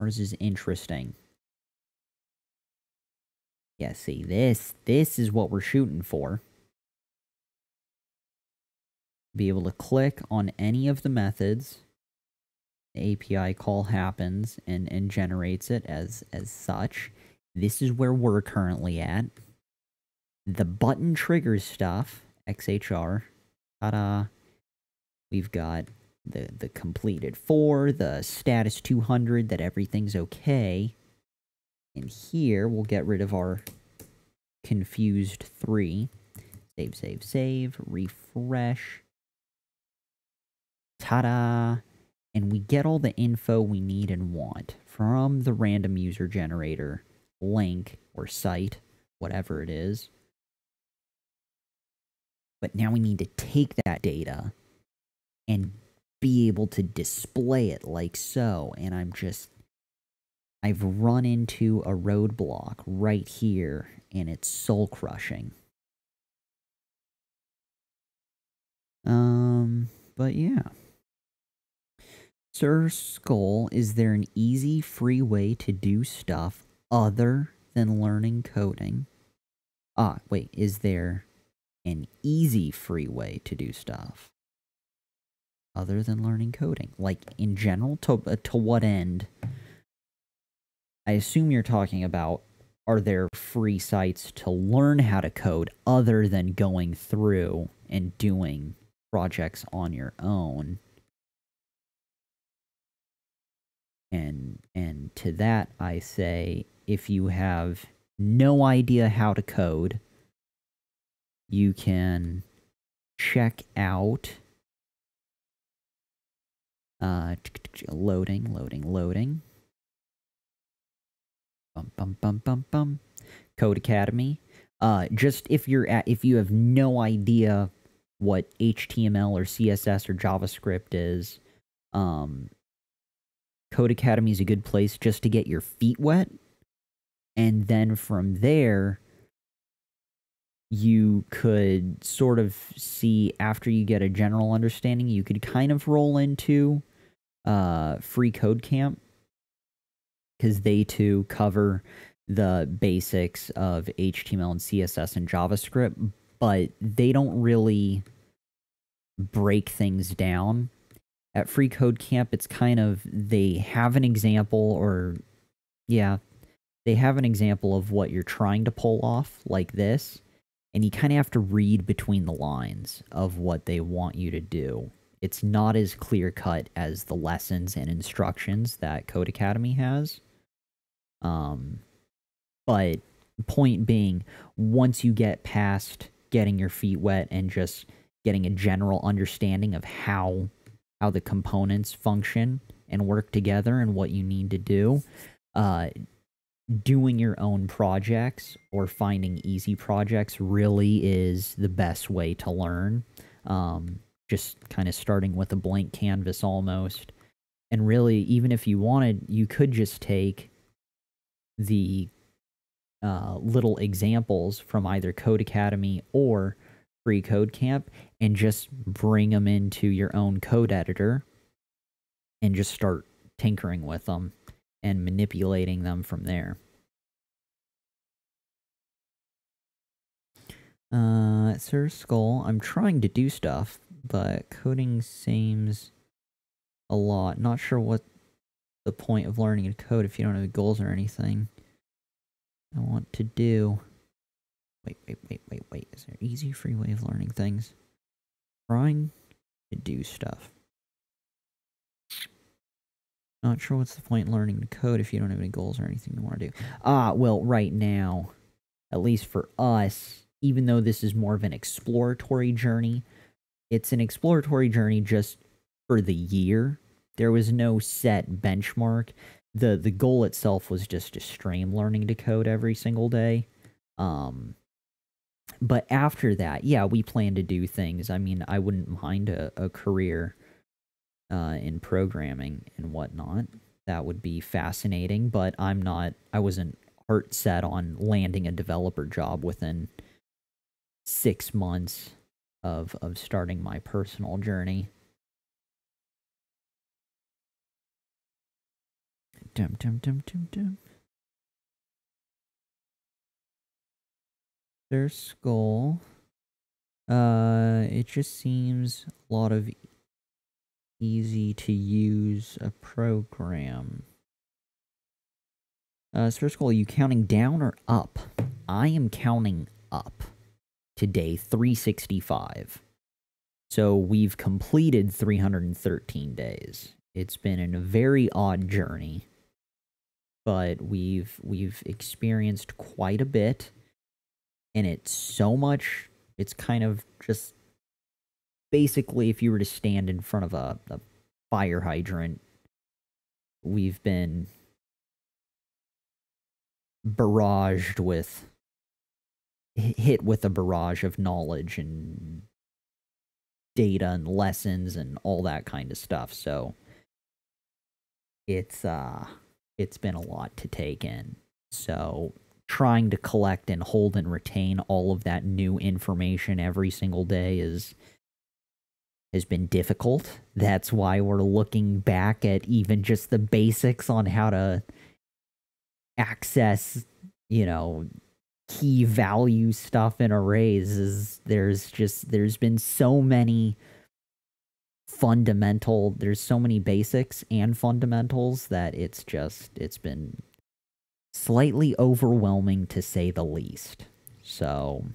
Ours is interesting. Yeah, see, this, this is what we're shooting for. Be able to click on any of the methods. The API call happens and, and generates it as, as such. This is where we're currently at. The button triggers stuff, XHR. Ta-da. We've got the, the completed 4, the status 200, that everything's okay. And here, we'll get rid of our confused 3. Save, save, save, refresh. Ta-da! And we get all the info we need and want from the random user generator link or site, whatever it is. But now we need to take that data and be able to display it like so. And I'm just, I've run into a roadblock right here and it's soul crushing. Um, but yeah. Sir Skull, is there an easy, free way to do stuff other than learning coding? Ah, wait, is there an easy, free way to do stuff? Other than learning coding? Like in general, to uh, to what end? I assume you're talking about are there free sites to learn how to code other than going through and doing projects on your own? And and to that I say if you have no idea how to code, you can check out uh, loading, loading, loading. Bum, bum, bum, bum, bum. Codecademy. Uh, just if you're at, if you have no idea what HTML or CSS or JavaScript is, um, Codecademy is a good place just to get your feet wet. And then from there, you could sort of see after you get a general understanding, you could kind of roll into uh, Free Code Camp because they too cover the basics of HTML and CSS and JavaScript, but they don't really break things down. At Free Code Camp, it's kind of they have an example, or yeah, they have an example of what you're trying to pull off, like this, and you kind of have to read between the lines of what they want you to do. It's not as clear cut as the lessons and instructions that Codecademy has. Um, but point being, once you get past getting your feet wet and just getting a general understanding of how how the components function and work together and what you need to do, uh, doing your own projects or finding easy projects really is the best way to learn. Um, just kind of starting with a blank canvas almost. And really, even if you wanted, you could just take the uh, little examples from either Codecademy or Free Code Camp and just bring them into your own code editor and just start tinkering with them and manipulating them from there. Uh, Sir Skull, I'm trying to do stuff, but coding seems a lot. Not sure what the point of learning to code if you don't have goals or anything. I want to do. Wait, wait, wait, wait, wait. Is there an easy, free way of learning things? Trying to do stuff. Not sure what's the point in learning to code if you don't have any goals or anything you want to do. Ah, well, right now, at least for us, even though this is more of an exploratory journey, it's an exploratory journey just for the year. There was no set benchmark. The the goal itself was just to stream learning to code every single day. Um but after that, yeah, we plan to do things. I mean, I wouldn't mind a, a career uh, in programming and whatnot. That would be fascinating, but I'm not, I wasn't heart set on landing a developer job within six months of of starting my personal journey. Dum dum dum dum dum. Sir Skull. Uh, it just seems a lot of easy to use a program. Uh, Sir Skull, are you counting down or up? I am counting up to day 365. So we've completed 313 days. It's been a very odd journey, but we've we've experienced quite a bit and it's so much it's kind of just basically if you were to stand in front of a, a fire hydrant we've been barraged with hit with a barrage of knowledge and data and lessons and all that kind of stuff. So it's uh it's been a lot to take in. So trying to collect and hold and retain all of that new information every single day is has been difficult. That's why we're looking back at even just the basics on how to access, you know, key value stuff in arrays is there's just there's been so many fundamental there's so many basics and fundamentals that it's just it's been slightly overwhelming to say the least. So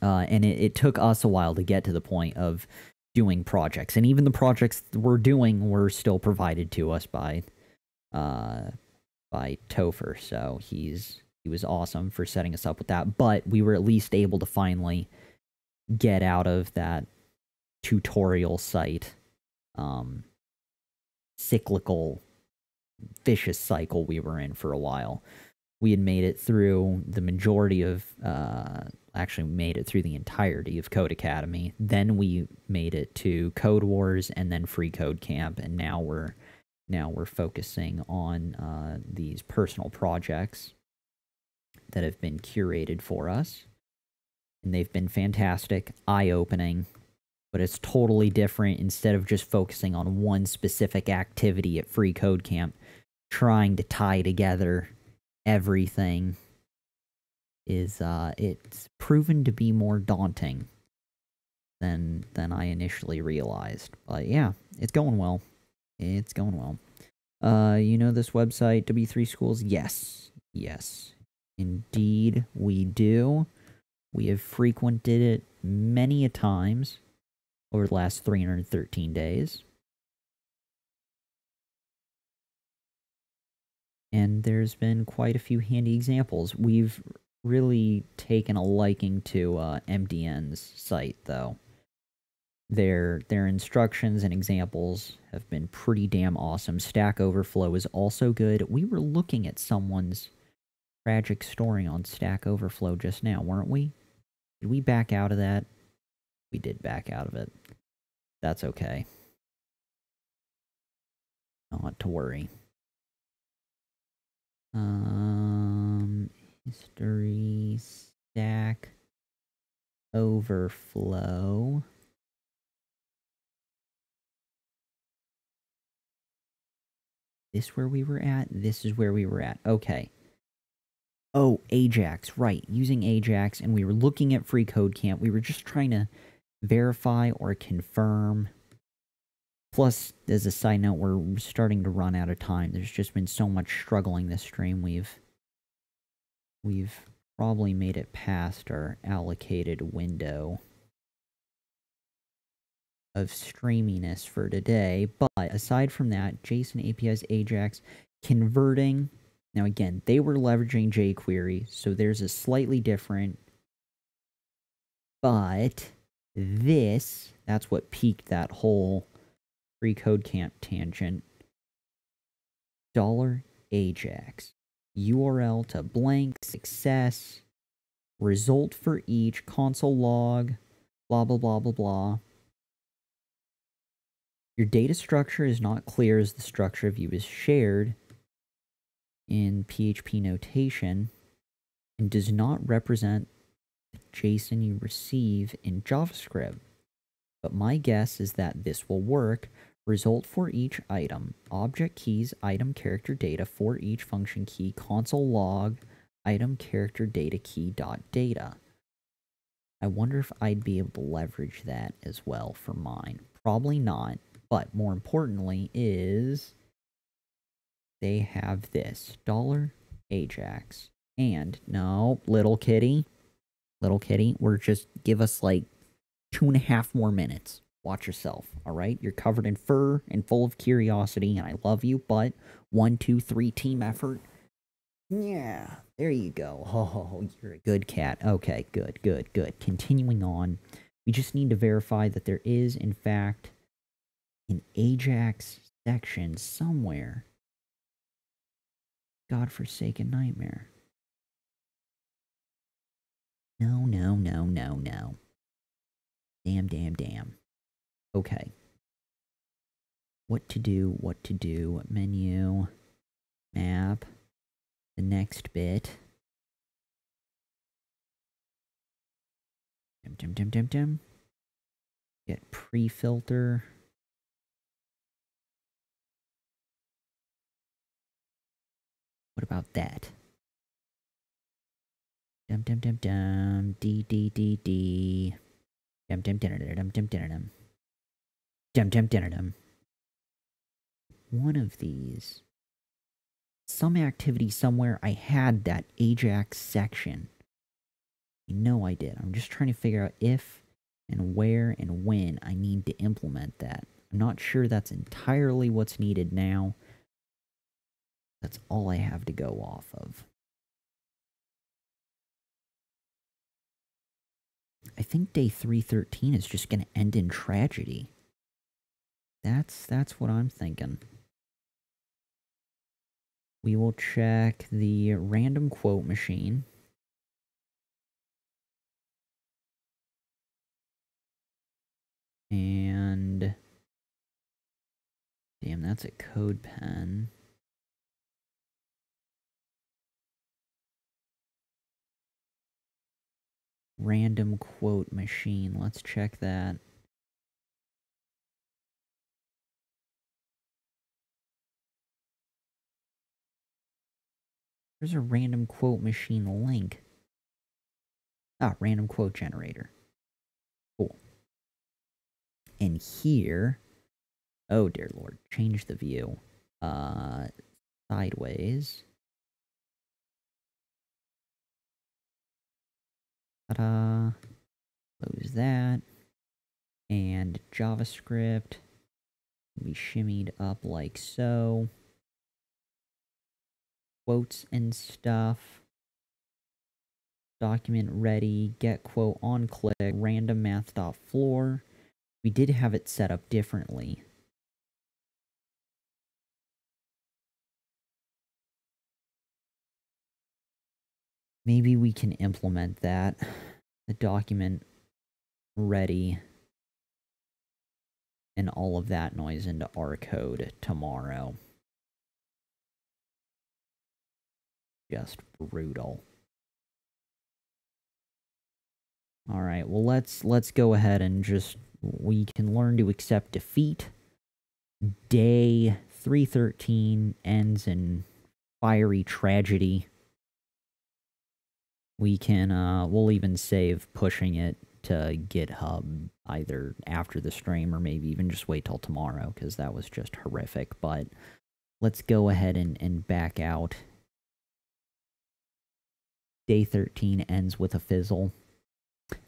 uh, and it, it took us a while to get to the point of doing projects. And even the projects we're doing were still provided to us by uh by Topher. So he's he was awesome for setting us up with that, but we were at least able to finally get out of that tutorial site um, cyclical vicious cycle we were in for a while. We had made it through the majority of, uh, actually made it through the entirety of Codecademy. Then we made it to Codewars and then Free Code Camp, and now we're now we're focusing on uh, these personal projects that have been curated for us. And they've been fantastic, eye opening, but it's totally different instead of just focusing on one specific activity at Free Code Camp, trying to tie together everything is uh, it's proven to be more daunting than than I initially realized. But yeah, it's going well. It's going well. Uh, you know this website, W3Schools? Yes. Yes. Indeed, we do. We have frequented it many a times over the last 313 days. And there's been quite a few handy examples. We've really taken a liking to uh, MDN's site, though. Their their instructions and examples have been pretty damn awesome. Stack Overflow is also good. We were looking at someone's tragic story on Stack Overflow just now, weren't we? Did we back out of that? We did back out of it. That's okay. Not to worry. Um, history stack overflow. This where we were at? This is where we were at. Okay. Oh, Ajax, right. Using Ajax, and we were looking at Free Code Camp. We were just trying to verify or confirm. Plus, as a side note, we're starting to run out of time. There's just been so much struggling this stream. We've we've probably made it past our allocated window of streaminess for today. But aside from that, JSON API's Ajax converting. Now again, they were leveraging jQuery, so there's a slightly different. But this, that's what peaked that whole free code camp tangent. Dollar Ajax. URL to blank, success, result for each, console log, blah blah blah blah blah. Your data structure is not clear as the structure view is shared in PHP notation and does not represent the JSON you receive in JavaScript. But my guess is that this will work. Result for each item, object keys, item character data for each function key, console log, item character data key dot data. I wonder if I'd be able to leverage that as well for mine. Probably not, but more importantly is they have this dollar Ajax and no little kitty, little kitty. We're just give us like two and a half more minutes. Watch yourself, all right? You're covered in fur and full of curiosity, and I love you, but one, two, three team effort. Yeah, there you go. (laughs) Oh, you're a good cat. Okay, good, good, good. Continuing on, we just need to verify that there is, in fact, an Ajax section somewhere. Godforsaken nightmare. No, no, no, no, no. Damn, damn, damn. Okay. What to do, what to do, menu, map, the next bit. Dim, dim, dim, dim, dim. Get pre-filter. What about that? Dum dum dum dum. D D D D. Dum dum dum dum dum dum dum. Dum dum dum dum. One of these. Some activity somewhere I had that Ajax section. No, I did. I'm just trying to figure out if and where and when I need to implement that. I'm not sure that's entirely what's needed now. That's all I have to go off of. I think day 313 is just going to end in tragedy. That's that's what I'm thinking. We will check the random quote machine. And damn, that's a CodePen. Random quote machine. Let's check that. There's a random quote machine link. Ah, random quote generator. Cool. And here, oh dear lord, change the view. Uh, sideways. Ta-da. Close that. And JavaScript be shimmied up like so. Quotes and stuff. Document ready, get quote on click, random math dot floor. We did have it set up differently. Maybe we can implement that. The document ready and all of that noise into our code tomorrow. Just brutal. All right, well let's let's go ahead and just we can learn to accept defeat. Day 313 ends in fiery tragedy. We can uh we'll even save pushing it to GitHub either after the stream or maybe even just wait till tomorrow because that was just horrific. But let's go ahead and, and back out. Day 13 ends with a fizzle.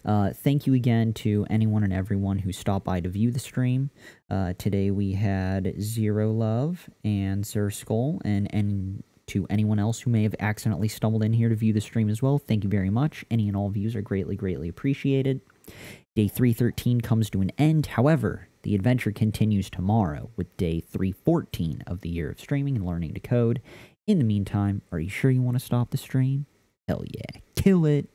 Uh, thank you again to anyone and everyone who stopped by to view the stream. Uh, today we had Zero Love and Sir Skull, and, and to anyone else who may have accidentally stumbled in here to view the stream as well, thank you very much. Any and all views are greatly, greatly appreciated. Day 313 comes to an end. However, the adventure continues tomorrow with day 314 of the year of streaming and learning to code. In the meantime, are you sure you want to stop the stream? Hell yeah. Kill it.